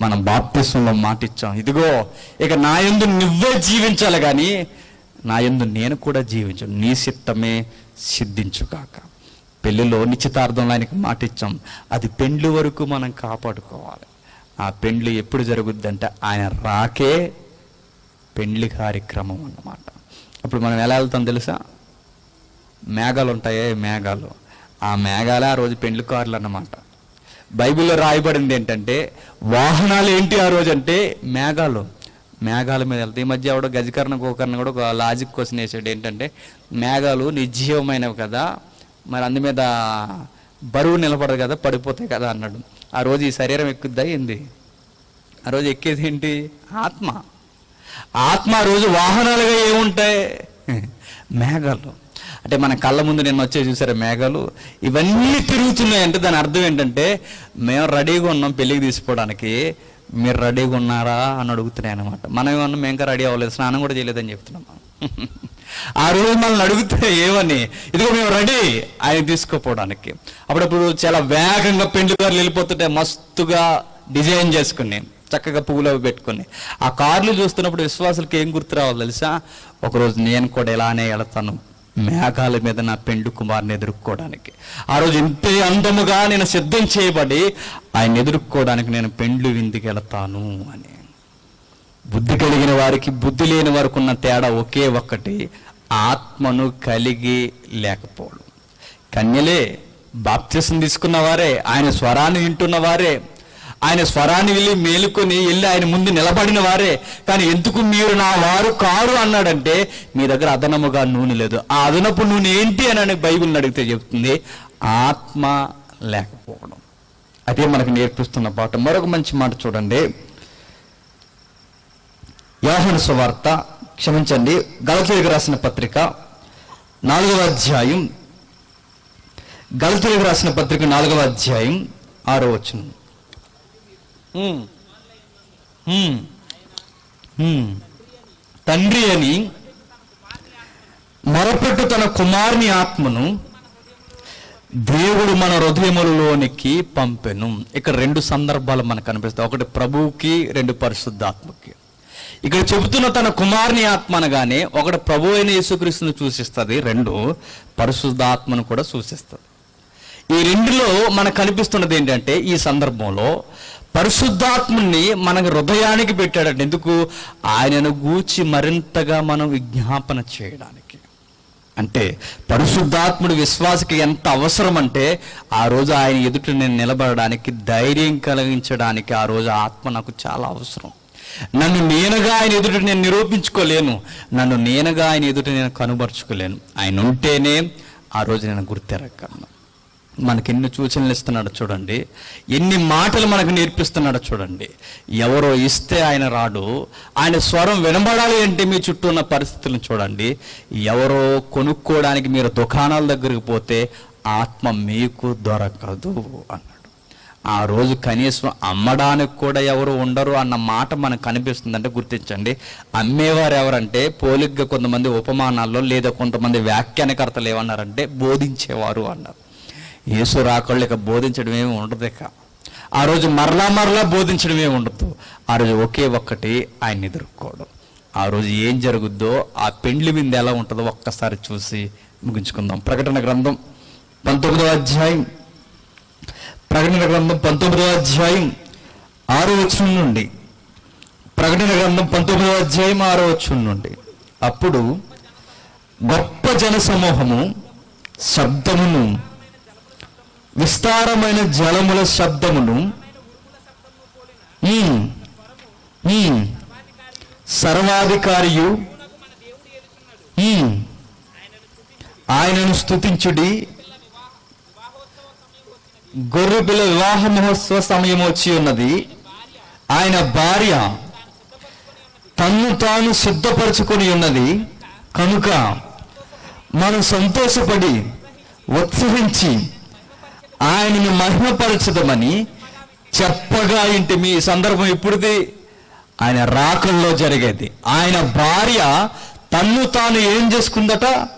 మనం బాప్తిస్వంలో మాటిచ్చాం. ఇదిగో ఇక నా ఎందు నువ్వే జీవించాలి కానీ నా యందు నేను కూడా జీవించు నీ సిద్ధించు సిద్ధించుగాక. పెళ్ళిలో నిశ్చితార్థంలో ఆయనకి మాటిచ్చాం. అది పెండ్లి వరకు మనం కాపాడుకోవాలి. ఆ పెండ్లి ఎప్పుడు జరుగుద్దంటే ఆయన రాకే పెండ్లి కార్యక్రమం అన్నమాట. ఇప్పుడు మనం ఎలా వెళ్తాం తెలుసా? మేఘాలు ఉంటాయే మేఘాలు. ఆ మేఘాలే ఆ రోజు పెండ్లి కార్లు అన్నమాట బైబిల్లో రాయబడింది ఏంటంటే వాహనాలు ఏంటి ఆ రోజు అంటే మేఘాలు. మేఘాల మీద వెళ్తాయి ఈ మధ్య ఎవడో గజకర్ణ గోకర్ణ కూడా ఒక లాజిక్ క్వశ్చన్ వేసాడు ఏంటంటే మేఘాలు నిర్జీవమైనవి కదా మరి అందు మీద బరువు నిలబడదు కదా పడిపోతాయి కదా అన్నాడు. ఆ రోజు ఈ శరీరం ఎక్కుద్దా ఏంది? ఆ రోజు ఎక్కేది ఏంటి? ఆత్మ. ఆత్మ రోజు వాహనాలుగా ఏముంటాయి? మేఘాలు. అంటే మన కళ్ళ ముందు నేను వచ్చే చూసారా మేఘాలు? ఇవన్నీ తిరుగుతున్నాయి అంటే దాని అర్థం ఏంటంటే మేము రెడీగా ఉన్నాం పెళ్ళికి తీసుకోవడానికి. మీరు రెడీగా ఉన్నారా అని అడుగుతున్నాయి అనమాట మనం ఏమన్నా మేము ఇంకా రెడీ అవ్వలేదు స్నానం కూడా చేయలేదని చెప్తున్నాం ఆ రోజు మనల్ని అడిగితే ఏమని? ఇదిగో మేము రెడీ ఆయన తీసుకోపోవడానికి. అప్పుడప్పుడు చాలా వేగంగా పెండుకారులు వెళ్ళిపోతుంటే మస్తుగా డిజైన్ చేసుకుని చక్కగా పువ్వులు అవి పెట్టుకుని. ఆ కార్లు చూస్తున్నప్పుడు విశ్వాసులకి ఏం గుర్తు రావాలి తెలుసా? ఒకరోజు నేను కూడా ఇలానే వెళతాను మేఘాల మీద నా పెండు కుమార్ని ఎదుర్కోవడానికి. ఆ రోజు ఇంత అందముగా నేను సిద్ధం చేయబడి ఆయన ఎదుర్కోవడానికి నేను పెండ్లు విందుకు వెళతాను అని. బుద్ధి కలిగిన వారికి బుద్ధి లేని వారికి ఉన్న తేడా ఒకే ఒక్కటి ఆత్మను కలిగి లేకపోవడం. కన్యలే బాప్తిసం తీసుకున్న వారే ఆయన స్వరాన్ని వింటున్న వారే ఆయన స్వరాన్ని వెళ్ళి మేలుకొని వెళ్ళి ఆయన ముందు నిలబడిన వారే. కానీ ఎందుకు మీరు నా వారు కారు అన్నాడంటే మీ దగ్గర అదనముగా నూనె లేదు. ఆ అదనపు నూనె ఏంటి అని అని బైబిల్ని అడిగితే చెప్తుంది ఆత్మ లేకపోవడం. అదే మనకు నేర్పిస్తున్న పాట. మరొక మంచి మాట చూడండి. యోహన సువార్త క్షమించండి గలతీలకు రాసిన పత్రిక నాలుగవ అధ్యాయం. గలతీలకు రాసిన పత్రిక నాలుగవ అధ్యాయం ఆరో వచనం. తండ్రి అని మొరపెట్టు తన కుమారుని ఆత్మను దేవుడు మన హృదయములలోనికి పంపెను. ఇక్కడ రెండు సందర్భాలు మనకు కనిపిస్తాయి. ఒకటి ప్రభువుకి రెండు పరిశుద్ధాత్మకి. ఇక్కడ చెబుతున్న తన కుమారుని ఆత్మ అనగానే ఒకటి ప్రభు అయిన యేసుక్రీస్తుని సూచిస్తుంది రెండు పరిశుద్ధాత్మను కూడా సూచిస్తుంది. ఈ రెండులో మనకు కనిపిస్తున్నది ఏంటంటే ఈ సందర్భంలో పరిశుద్ధాత్ముని మన హృదయానికి పెట్టాడండి. ఎందుకు? ఆయనను గూర్చి మరింతగా మనం విజ్ఞాపన చేయడానికి. అంటే పరిశుద్ధాత్ముడు విశ్వాసకి ఎంత అవసరం అంటే ఆ రోజు ఆయన ఎదుట నేను నిలబడడానికి ధైర్యం కలిగించడానికి ఆ రోజు ఆత్మ నాకు చాలా అవసరం. నన్ను నేనుగా ఆయన ఎదుట నేను నిరూపించుకోలేను. నన్ను నేనుగా ఆయన ఎదుట నేను కనుబరుచుకోలేను ఆయన ఉంటేనే ఆ రోజు నేను గుర్తెరగలను మనకి ఎన్ని సూచనలు ఇస్తున్నాడు చూడండి. ఎన్ని మాటలు మనకు నేర్పిస్తున్నాడో చూడండి. ఎవరో ఇస్తే ఆయన రాడు. ఆయన స్వరం వినబడాలి అంటే మీ చుట్టూ ఉన్న పరిస్థితులను చూడండి. ఎవరో కొనుక్కోవడానికి మీరు దుకాణాల దగ్గరికి పోతే ఆత్మ మీకు దొరకదు అన్నాడు. ఆ రోజు కనీసం అమ్మడానికి కూడా ఎవరు ఉండరు అన్న మాట మనకు కనిపిస్తుందంటే గుర్తించండి. అమ్మేవారు ఎవరంటే పోలిగ్గా కొంతమంది ఉపమానాల్లో లేదా కొంతమంది వ్యాఖ్యానకర్తలు ఏమన్నారంటే బోధించేవారు అన్నారు. యేసు రాకళ్ళు ఇక బోధించడం ఏమి ఉండదు ఇక. ఆ రోజు మరలా మరలా బోధించడం ఏమి ఉండదు. ఆ రోజు ఒకే ఒక్కటి ఆయన ఎదుర్కోవడం. ఆ రోజు ఏం జరుగుద్దో ఆ పెండ్లి మీద ఎలా ఉంటుందో ఒక్కసారి చూసి ముగించుకుందాం. ప్రకటన గ్రంథం పంతొమ్మిదవ అధ్యాయం. ప్రకటన గ్రంథం పంతొమ్మిదవ అధ్యాయం ఆరో వచనం నుండి. ప్రకటన గ్రంథం పంతొమ్మిదవ అధ్యాయం ఆరో వచనం నుండి. అప్పుడు గొప్ప జన సమూహము శబ్దమును విస్తారమైన జలముల శబ్దమును సర్వాధికారియు ఆయనను స్తుతించుడి. గొర్రెపిల్ల వివాహ మహోత్సవ సమయం వచ్చి ఉన్నది. ఆయన భార్య తన్ను తాను సిద్ధపరచుకొని ఉన్నది. కనుక మనం సంతోషపడి ఉత్సహించి ఆయనను మహిమపరచదమని చెప్పగా ఇంటి మీ సందర్భం ఇప్పుడుది. ఆయన రాకల్లో జరిగేది. ఆయన భార్య తన్ను తాను ఏం చేసుకుందట?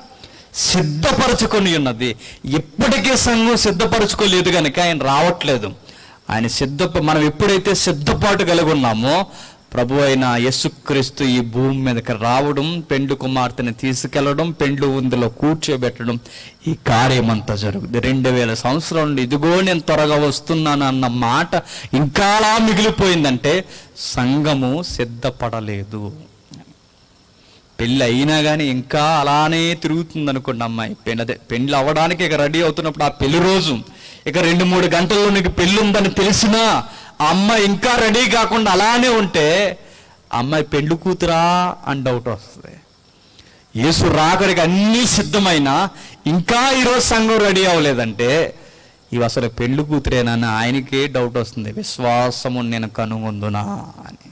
సిద్ధపరచుకొని ఉన్నది. ఇప్పటికే సంఘం సిద్ధపరచుకోలేదు కనుక ఆయన రావట్లేదు. ఆయన సిద్ధ మనం ఎప్పుడైతే సిద్ధపాటు కలిగి ఉన్నామో ప్రభు అయిన యేసుక్రీస్తు ఈ భూమి మీదకి రావడం పెండు కుమార్తెని తీసుకెళ్ళడం పెండ్లు ఉందిలో కూర్చోబెట్టడం ఈ కార్యం అంతా జరుగుతుంది. రెండు వేల సంవత్సరం నుండి ఇదిగో నేను త్వరగా వస్తున్నాను అన్న మాట ఇంకా అలా మిగిలిపోయిందంటే సంఘము సిద్ధపడలేదు. పెళ్ళి అయినా కానీ ఇంకా అలానే తిరుగుతుంది అనుకోండి అమ్మాయి. పెళ్ళదే అదే పెళ్ళి అవ్వడానికి ఇక రెడీ అవుతున్నప్పుడు ఆ పెళ్ళి రోజు ఇక రెండు మూడు గంటల్లో నీకు పెళ్ళి ఉందని తెలిసినా అమ్మ అమ్మాయి ఇంకా రెడీ కాకుండా అలానే ఉంటే అమ్మాయి పెళ్ళి కూతురా అని డౌట్ వస్తుంది. యేసు రాకడికి అన్నీ సిద్ధమైనా ఇంకా ఈరోజు సంఘం రెడీ అవ్వలేదంటే ఇవి అసలు పెళ్ళి కూతురేనని ఆయనకే డౌట్ వస్తుంది. విశ్వాసము నేను కనుగొందునా అని.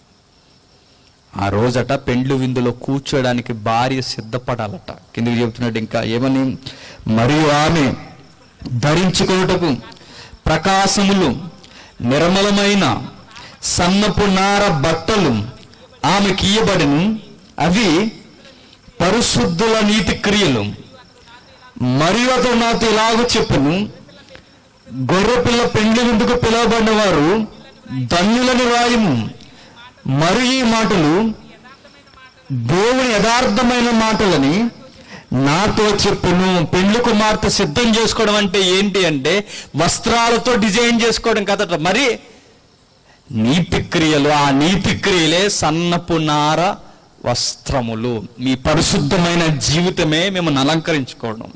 ఆ రోజట పెండ్లు విందులో కూర్చోడానికి భార్య సిద్ధపడాలట. కిందకి చెబుతున్నాడు ఇంకా ఏమని? మరియు ఆమె ధరించుకొనుటకు ప్రకాశములు నిర్మలమైన సన్నపు నార బట్టలు ఆమెకి అవి పరిశుద్ధుల నీతి క్రియలు. మరియు అతడు నాతో ఇలాగ చెప్పును గొర్రెపిల్ల పెండ్లి విందుకు పిలువబడిన వారు ధన్యులని రాయము. మరి ఈ మాటలు దేవుని యథార్థమైన మాటలని నాతో చెప్పును. పెండ్లి కుమార్తె సిద్ధం చేసుకోవడం అంటే ఏంటి అంటే వస్త్రాలతో డిజైన్ చేసుకోవడం కదట. మరి నీతి క్రియలు ఆ నీతి క్రియలే సన్నపు నార వస్త్రములు. మీ పరిశుద్ధమైన జీవితమే మిమ్మల్ని అలంకరించుకోవడం.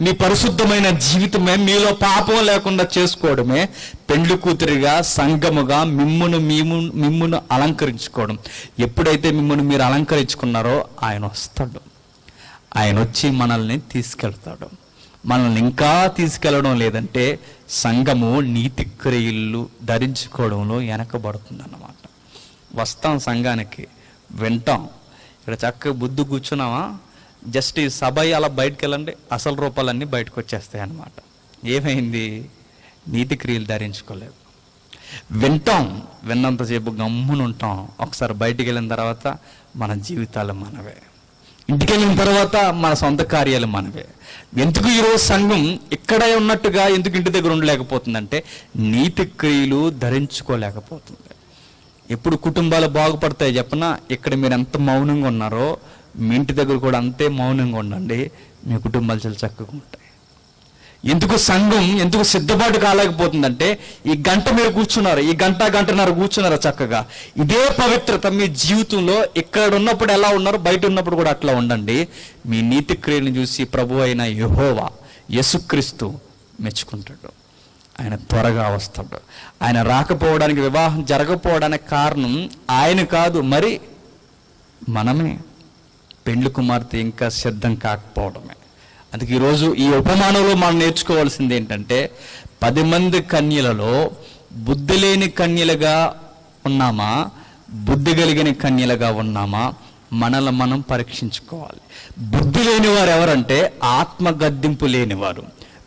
మీ పరిశుద్ధమైన జీవితమే మీలో పాపం లేకుండా చేసుకోవడమే పెండ్లి కూతురిగా సంగముగా మిమ్మును మేము మిమ్మును అలంకరించుకోవడం. ఎప్పుడైతే మిమ్మల్ని మీరు అలంకరించుకున్నారో ఆయన వస్తాడు. ఆయన వచ్చి మనల్ని తీసుకెళ్తాడు. మనల్ని ఇంకా తీసుకెళ్ళడం లేదంటే సంఘము నీతి క్రియలు ధరించుకోవడంలో వెనకబడుతుంది అన్నమాట వస్తాం సంఘానికి వింటాం. ఇక్కడ చక్కగా బుద్ధి కూర్చున్నామా? జస్ట్ ఈ సభ అలా బయటకు వెళ్ళండి అసలు రూపాలన్నీ బయటకు వచ్చేస్తాయి అన్నమాట. ఏమైంది? నీతి క్రియలు ధరించుకోలేదు. వింటాం విన్నంతసేపు గమ్మునుంటాం. ఒకసారి బయటికి వెళ్ళిన తర్వాత మన జీవితాలు మనవే. ఇంటికి వెళ్ళిన తర్వాత మన సొంత కార్యాలు మనవే. ఎందుకు ఈరోజు సంఘం ఇక్కడే ఉన్నట్టుగా ఎందుకు ఇంటి దగ్గర ఉండలేకపోతుందంటే నీతి క్రియలు ధరించుకోలేకపోతుంది. ఎప్పుడు కుటుంబాలు బాగుపడతాయి చెప్పనా? ఇక్కడ మీరు ఎంత మౌనంగా ఉన్నారో మీ ఇంటి దగ్గర కూడా అంతే మౌనంగా ఉండండి. మీ కుటుంబాలు చాలా చక్కగా ఉంటాయి. ఎందుకు సంఘం ఎందుకు సిద్ధపాటు కాలేకపోతుందంటే ఈ గంట మీరు కూర్చున్నారు ఈ గంట గంటన్నర కూర్చున్నారు చక్కగా? ఇదే పవిత్రత మీ జీవితంలో ఇక్కడ ఉన్నప్పుడు ఎలా ఉన్నారో బయట ఉన్నప్పుడు కూడా అట్లా ఉండండి. మీ నీతి క్రియను చూసి ప్రభు అయిన యహోవా యేసుక్రీస్తు మెచ్చుకుంటాడు. ఆయన త్వరగా వస్తాడు. ఆయన రాకపోవడానికి వివాహం జరగకపోవడానికి కారణం ఆయన కాదు మరి మనమే. పెండ్లి కుమార్తె ఇంకా సిద్ధం కాకపోవడమే. అందుకే ఈరోజు ఈ ఉపమానంలో మనం నేర్చుకోవాల్సింది ఏంటంటే పది మంది కన్యలలో బుద్ధి లేని కన్యలుగా ఉన్నామా? బుద్ధి కలిగిన కన్యలుగా ఉన్నామా? మనల్ని మనం పరీక్షించుకోవాలి. బుద్ధి లేని వారు ఎవరంటే ఆత్మ గద్దింపు లేనివారు.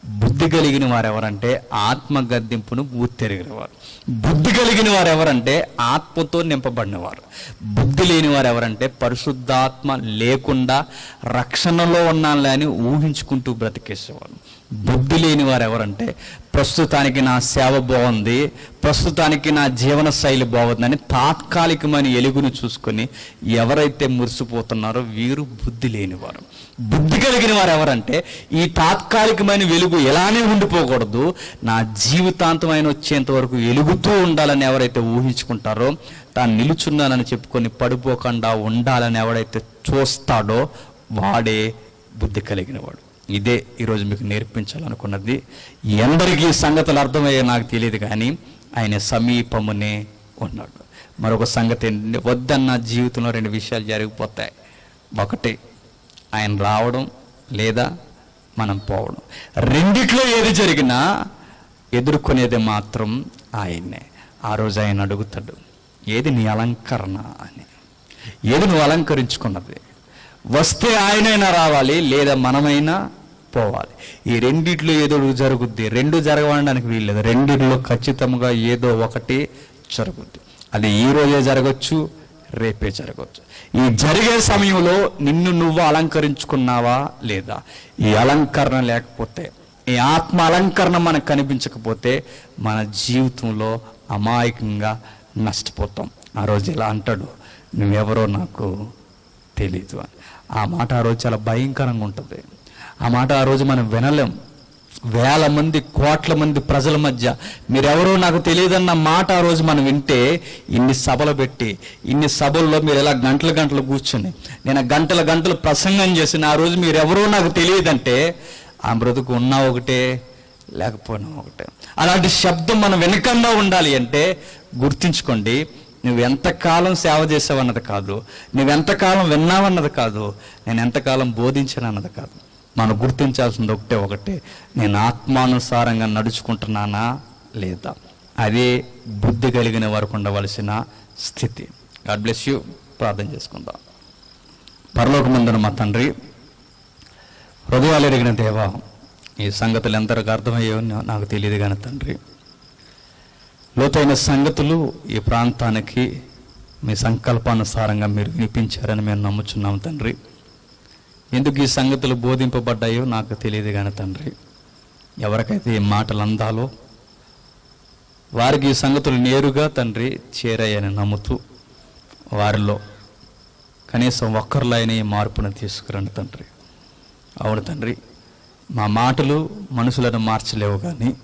బుద్ధి కలిగిన వారు ఎవరంటే ఆత్మ గద్దింపును గుర్తెరిగిన వారు. బుద్ధి కలిగిన వారు ఎవరంటే ఆత్మతో నింపబడినవారు. బుద్ధి లేని వారు ఎవరంటే పరిశుద్ధాత్మ లేకుండా రక్షణలో ఉన్నాను అని ఊహించుకుంటూ బ్రతికేసేవారు. బుద్ధి లేని వారు ఎవరంటే ప్రస్తుతానికి నా సేవ బాగుంది ప్రస్తుతానికి నా జీవన శైలి బాగుందని తాత్కాలికమైన ఎలుగును చూసుకొని ఎవరైతే మురిసిపోతున్నారో వీరు బుద్ధి లేనివారు. బుద్ధి కలిగిన వారు ఎవరంటే ఈ తాత్కాలికమైన వెలుగు ఎలానే ఉండిపోకూడదు నా జీవితాంతమైన వచ్చేంత వరకు వెలుగుతూ ఉండాలని ఎవరైతే ఊహించుకుంటారో తాను నిలుచున్నానని చెప్పుకొని పడిపోకుండా ఉండాలని ఎవడైతే చూస్తాడో వాడే బుద్ధి కలిగినవాడు. ఇదే ఈరోజు మీకు నేర్పించాలనుకున్నది. ఎందరికీ ఈ సంగతులు అర్థమయ్యే నాకు తెలియదు కానీ ఆయన సమీపమునే ఉన్నాడు. మరొక సంగతి ఏంటంటే వద్దన్న జీవితంలో రెండు విషయాలు జరిగిపోతాయి. ఒకటి ఆయన రావడం లేదా మనం పోవడం. రెండిట్లో ఏది జరిగినా ఎదుర్కొనేది మాత్రం ఆయన్నే. ఆ రోజు ఆయన అడుగుతాడు ఏది నీ అలంకరణ? అని. ఏది నువ్వు అలంకరించుకున్నది? వస్తే ఆయనైనా రావాలి లేదా మనమైనా పోవాలి. ఈ రెండిట్లో ఏదో జరుగుద్ది. రెండు జరగడానికి వీల్లేదు. రెండిట్లో ఖచ్చితంగా ఏదో ఒకటి జరుగుద్ది. అది ఈ రోజే జరగచ్చు రేపే జరగచ్చు. ఈ జరిగే సమయంలో నిన్ను నువ్వు అలంకరించుకున్నావా లేదా? ఈ అలంకరణ లేకపోతే ఈ ఆత్మ అలంకరణ మనకు కనిపించకపోతే మన జీవితంలో అమాయకంగా నష్టపోతాం. ఆ రోజు ఇలా అంటాడు. నువ్వెవరో నాకు తెలీదు అని. ఆ మాట ఆ రోజు చాలా భయంకరంగా ఉంటుంది. ఆ మాట ఆ రోజు మనం వినలేం. వేల మంది కోట్ల మంది ప్రజల మధ్య మీరెవరో నాకు తెలియదన్న మాట ఆ రోజు మనం వింటే ఇన్ని సభలు పెట్టి ఇన్ని సభల్లో మీరు ఎలా గంటల గంటలు కూర్చుని నేను గంటల గంటలు ప్రసంగం చేసిన ఆ రోజు మీరెవరో నాకు తెలియదంటే ఆ బ్రతుకు ఉన్నా ఒకటే లేకపోయినా ఒకటే. అలాంటి శబ్దం మనం వెనకన్నా ఉండాలి అంటే గుర్తుంచుకోండి నువ్వు ఎంతకాలం సేవ చేసావన్నది కాదు. నువ్వు ఎంతకాలం విన్నావన్నది కాదు. నేను ఎంతకాలం బోధించానన్నది కాదు. మనం గుర్తించాల్సింది ఒకటే ఒకటే. నేను ఆత్మానుసారంగా నడుచుకుంటున్నానా లేదా? అదే బుద్ధి కలిగిన వరకు ఉండవలసిన స్థితి. God bless you. ప్రార్థన చేసుకుందాం. పరలోకమందున మా తండ్రి హృదయాలు ఎరిగిన దేవా ఈ సంగతులు ఎంతవరకు అర్థమయ్యో నాకు తెలియదు కానీ తండ్రి. లోతైన సంగతులు ఈ ప్రాంతానికి మీ సంకల్పానుసారంగా మీరు వినిపించారని మేము నమ్ముచున్నాం తండ్రి. ఎందుకు ఈ సంగతులు బోధింపబడ్డాయో నాకు తెలియదు కానీ తండ్రి. ఎవరికైతే ఈ మాటలు అందాలో వారికి ఈ సంగతులు నేరుగా తండ్రి చేరాయని నమ్ముతూ వారిలో కనీసం ఒక్కరిలో ఈ మార్పును తీసుకురండి తండ్రి. అవును తండ్రి. మా మాటలు మనుషులను మార్చలేవు కానీ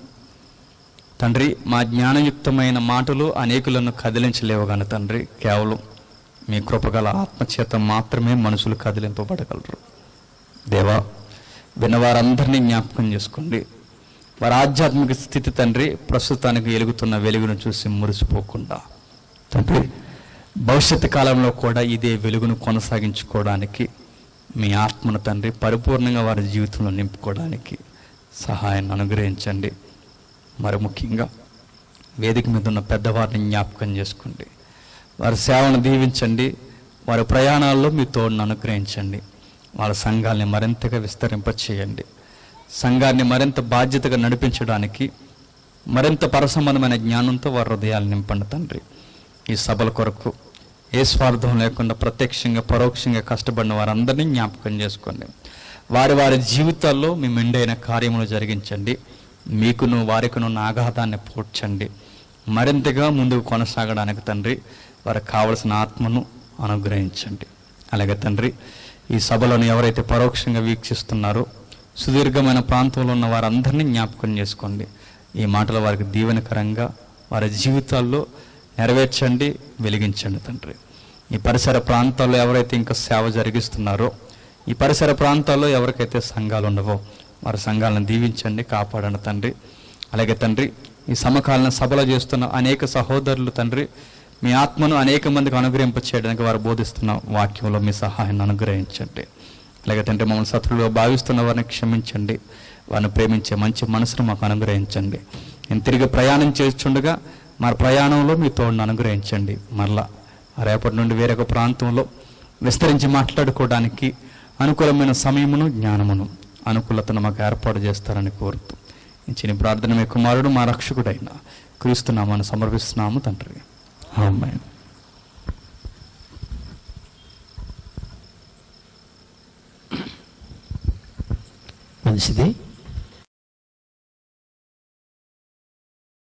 తండ్రి మా జ్ఞానయుక్తమైన మాటలు అనేకులను కదిలించలేవు కానీ తండ్రి కేవలం మీ కృపగల ఆత్మచేత మాత్రమే మనుషులు కదిలింపబడగలరు. దేవా విన్నవారందరినీ జ్ఞాపకం చేసుకోండి. వారి ఆధ్యాత్మిక స్థితి తండ్రి ప్రస్తుతానికి వెలుగుతున్న వెలుగును చూసి మురిసిపోకుండా. తండ్రి భవిష్యత్తు కాలంలో కూడా ఇదే వెలుగును కొనసాగించుకోవడానికి మీ ఆత్మను తండ్రి పరిపూర్ణంగా వారి జీవితంలో నింపుకోవడానికి సహాయాన్ని అనుగ్రహించండి. మరి ముఖ్యంగా వేదిక మీద ఉన్న పెద్దవారిని జ్ఞాపకం చేసుకోండి. వారి సేవను దీవించండి. వారి ప్రయాణాల్లో మీ తోడును అనుగ్రహించండి. వాళ్ళ సంఘాలని మరింతగా విస్తరింపచేయండి. సంఘాన్ని మరింత బాధ్యతగా నడిపించడానికి మరింత పరసమనమైన జ్ఞానంతో వారి హృదయాలు నింపండి తండ్రి. ఈ సభల కొరకు ఏ స్వార్థం లేకుండా ప్రత్యక్షంగా పరోక్షంగా కష్టపడిన వారందరినీ జ్ఞాపకం చేసుకోండి. వారి వారి జీవితాల్లో మీ మెండైన కార్యములు జరిగించండి. మీకును వారికును ఉన్న ఆఘాతాన్ని పూడ్చండి. మరింతగా ముందుకు కొనసాగడానికి తండ్రి వారికి కావలసిన ఆత్మను అనుగ్రహించండి. అలాగే తండ్రి ఈ సభలను ఎవరైతే పరోక్షంగా వీక్షిస్తున్నారో సుదీర్ఘమైన ప్రాంతంలో ఉన్న వారందరినీ జ్ఞాపకం చేసుకోండి. ఈ మాటలు వారికి దీవెనకరంగా వారి జీవితాల్లో నెరవేర్చండి వెలిగించండి తండ్రి. ఈ పరిసర ప్రాంతాల్లో ఎవరైతే ఇంకా సేవ జరిగిస్తున్నారో ఈ పరిసర ప్రాంతాల్లో ఎవరికైతే సంఘాలు ఉండవో వారి సంఘాలను దీవించండి కాపాడండి తండ్రి. అలాగే తండ్రి ఈ సమకాలను సభలో చేస్తున్న అనేక సహోదరులు తండ్రి మీ ఆత్మను అనేక మందికి అనుగ్రహింప చేయడానికి వారు బోధిస్తున్న వాక్యంలో మీ సహాయాన్ని అనుగ్రహించండి. అలాగే తండ్రి మమ్మల్ని శత్రువులుగా భావిస్తున్న వారిని క్షమించండి. వారిని ప్రేమించే మంచి మనసును మాకు అనుగ్రహించండి. నేను తిరిగి ప్రయాణం చేస్తుండగా మా ప్రయాణంలో మీ తోడును అనుగ్రహించండి. మరలా రేపటి నుండి వేరొక ప్రాంతంలో విస్తరించి మాట్లాడుకోవడానికి అనుకూలమైన సమయమును జ్ఞానమును అనుకూలతను మాకు ఏర్పాటు చేస్తారని కోరుతూ ఇచ్చిన ప్రార్థన మీ కుమారుడు మా రక్షకుడైన క్రీస్తున్నామని సమర్పిస్తున్నాము తండ్రి. అమ్మాయి మంచిది.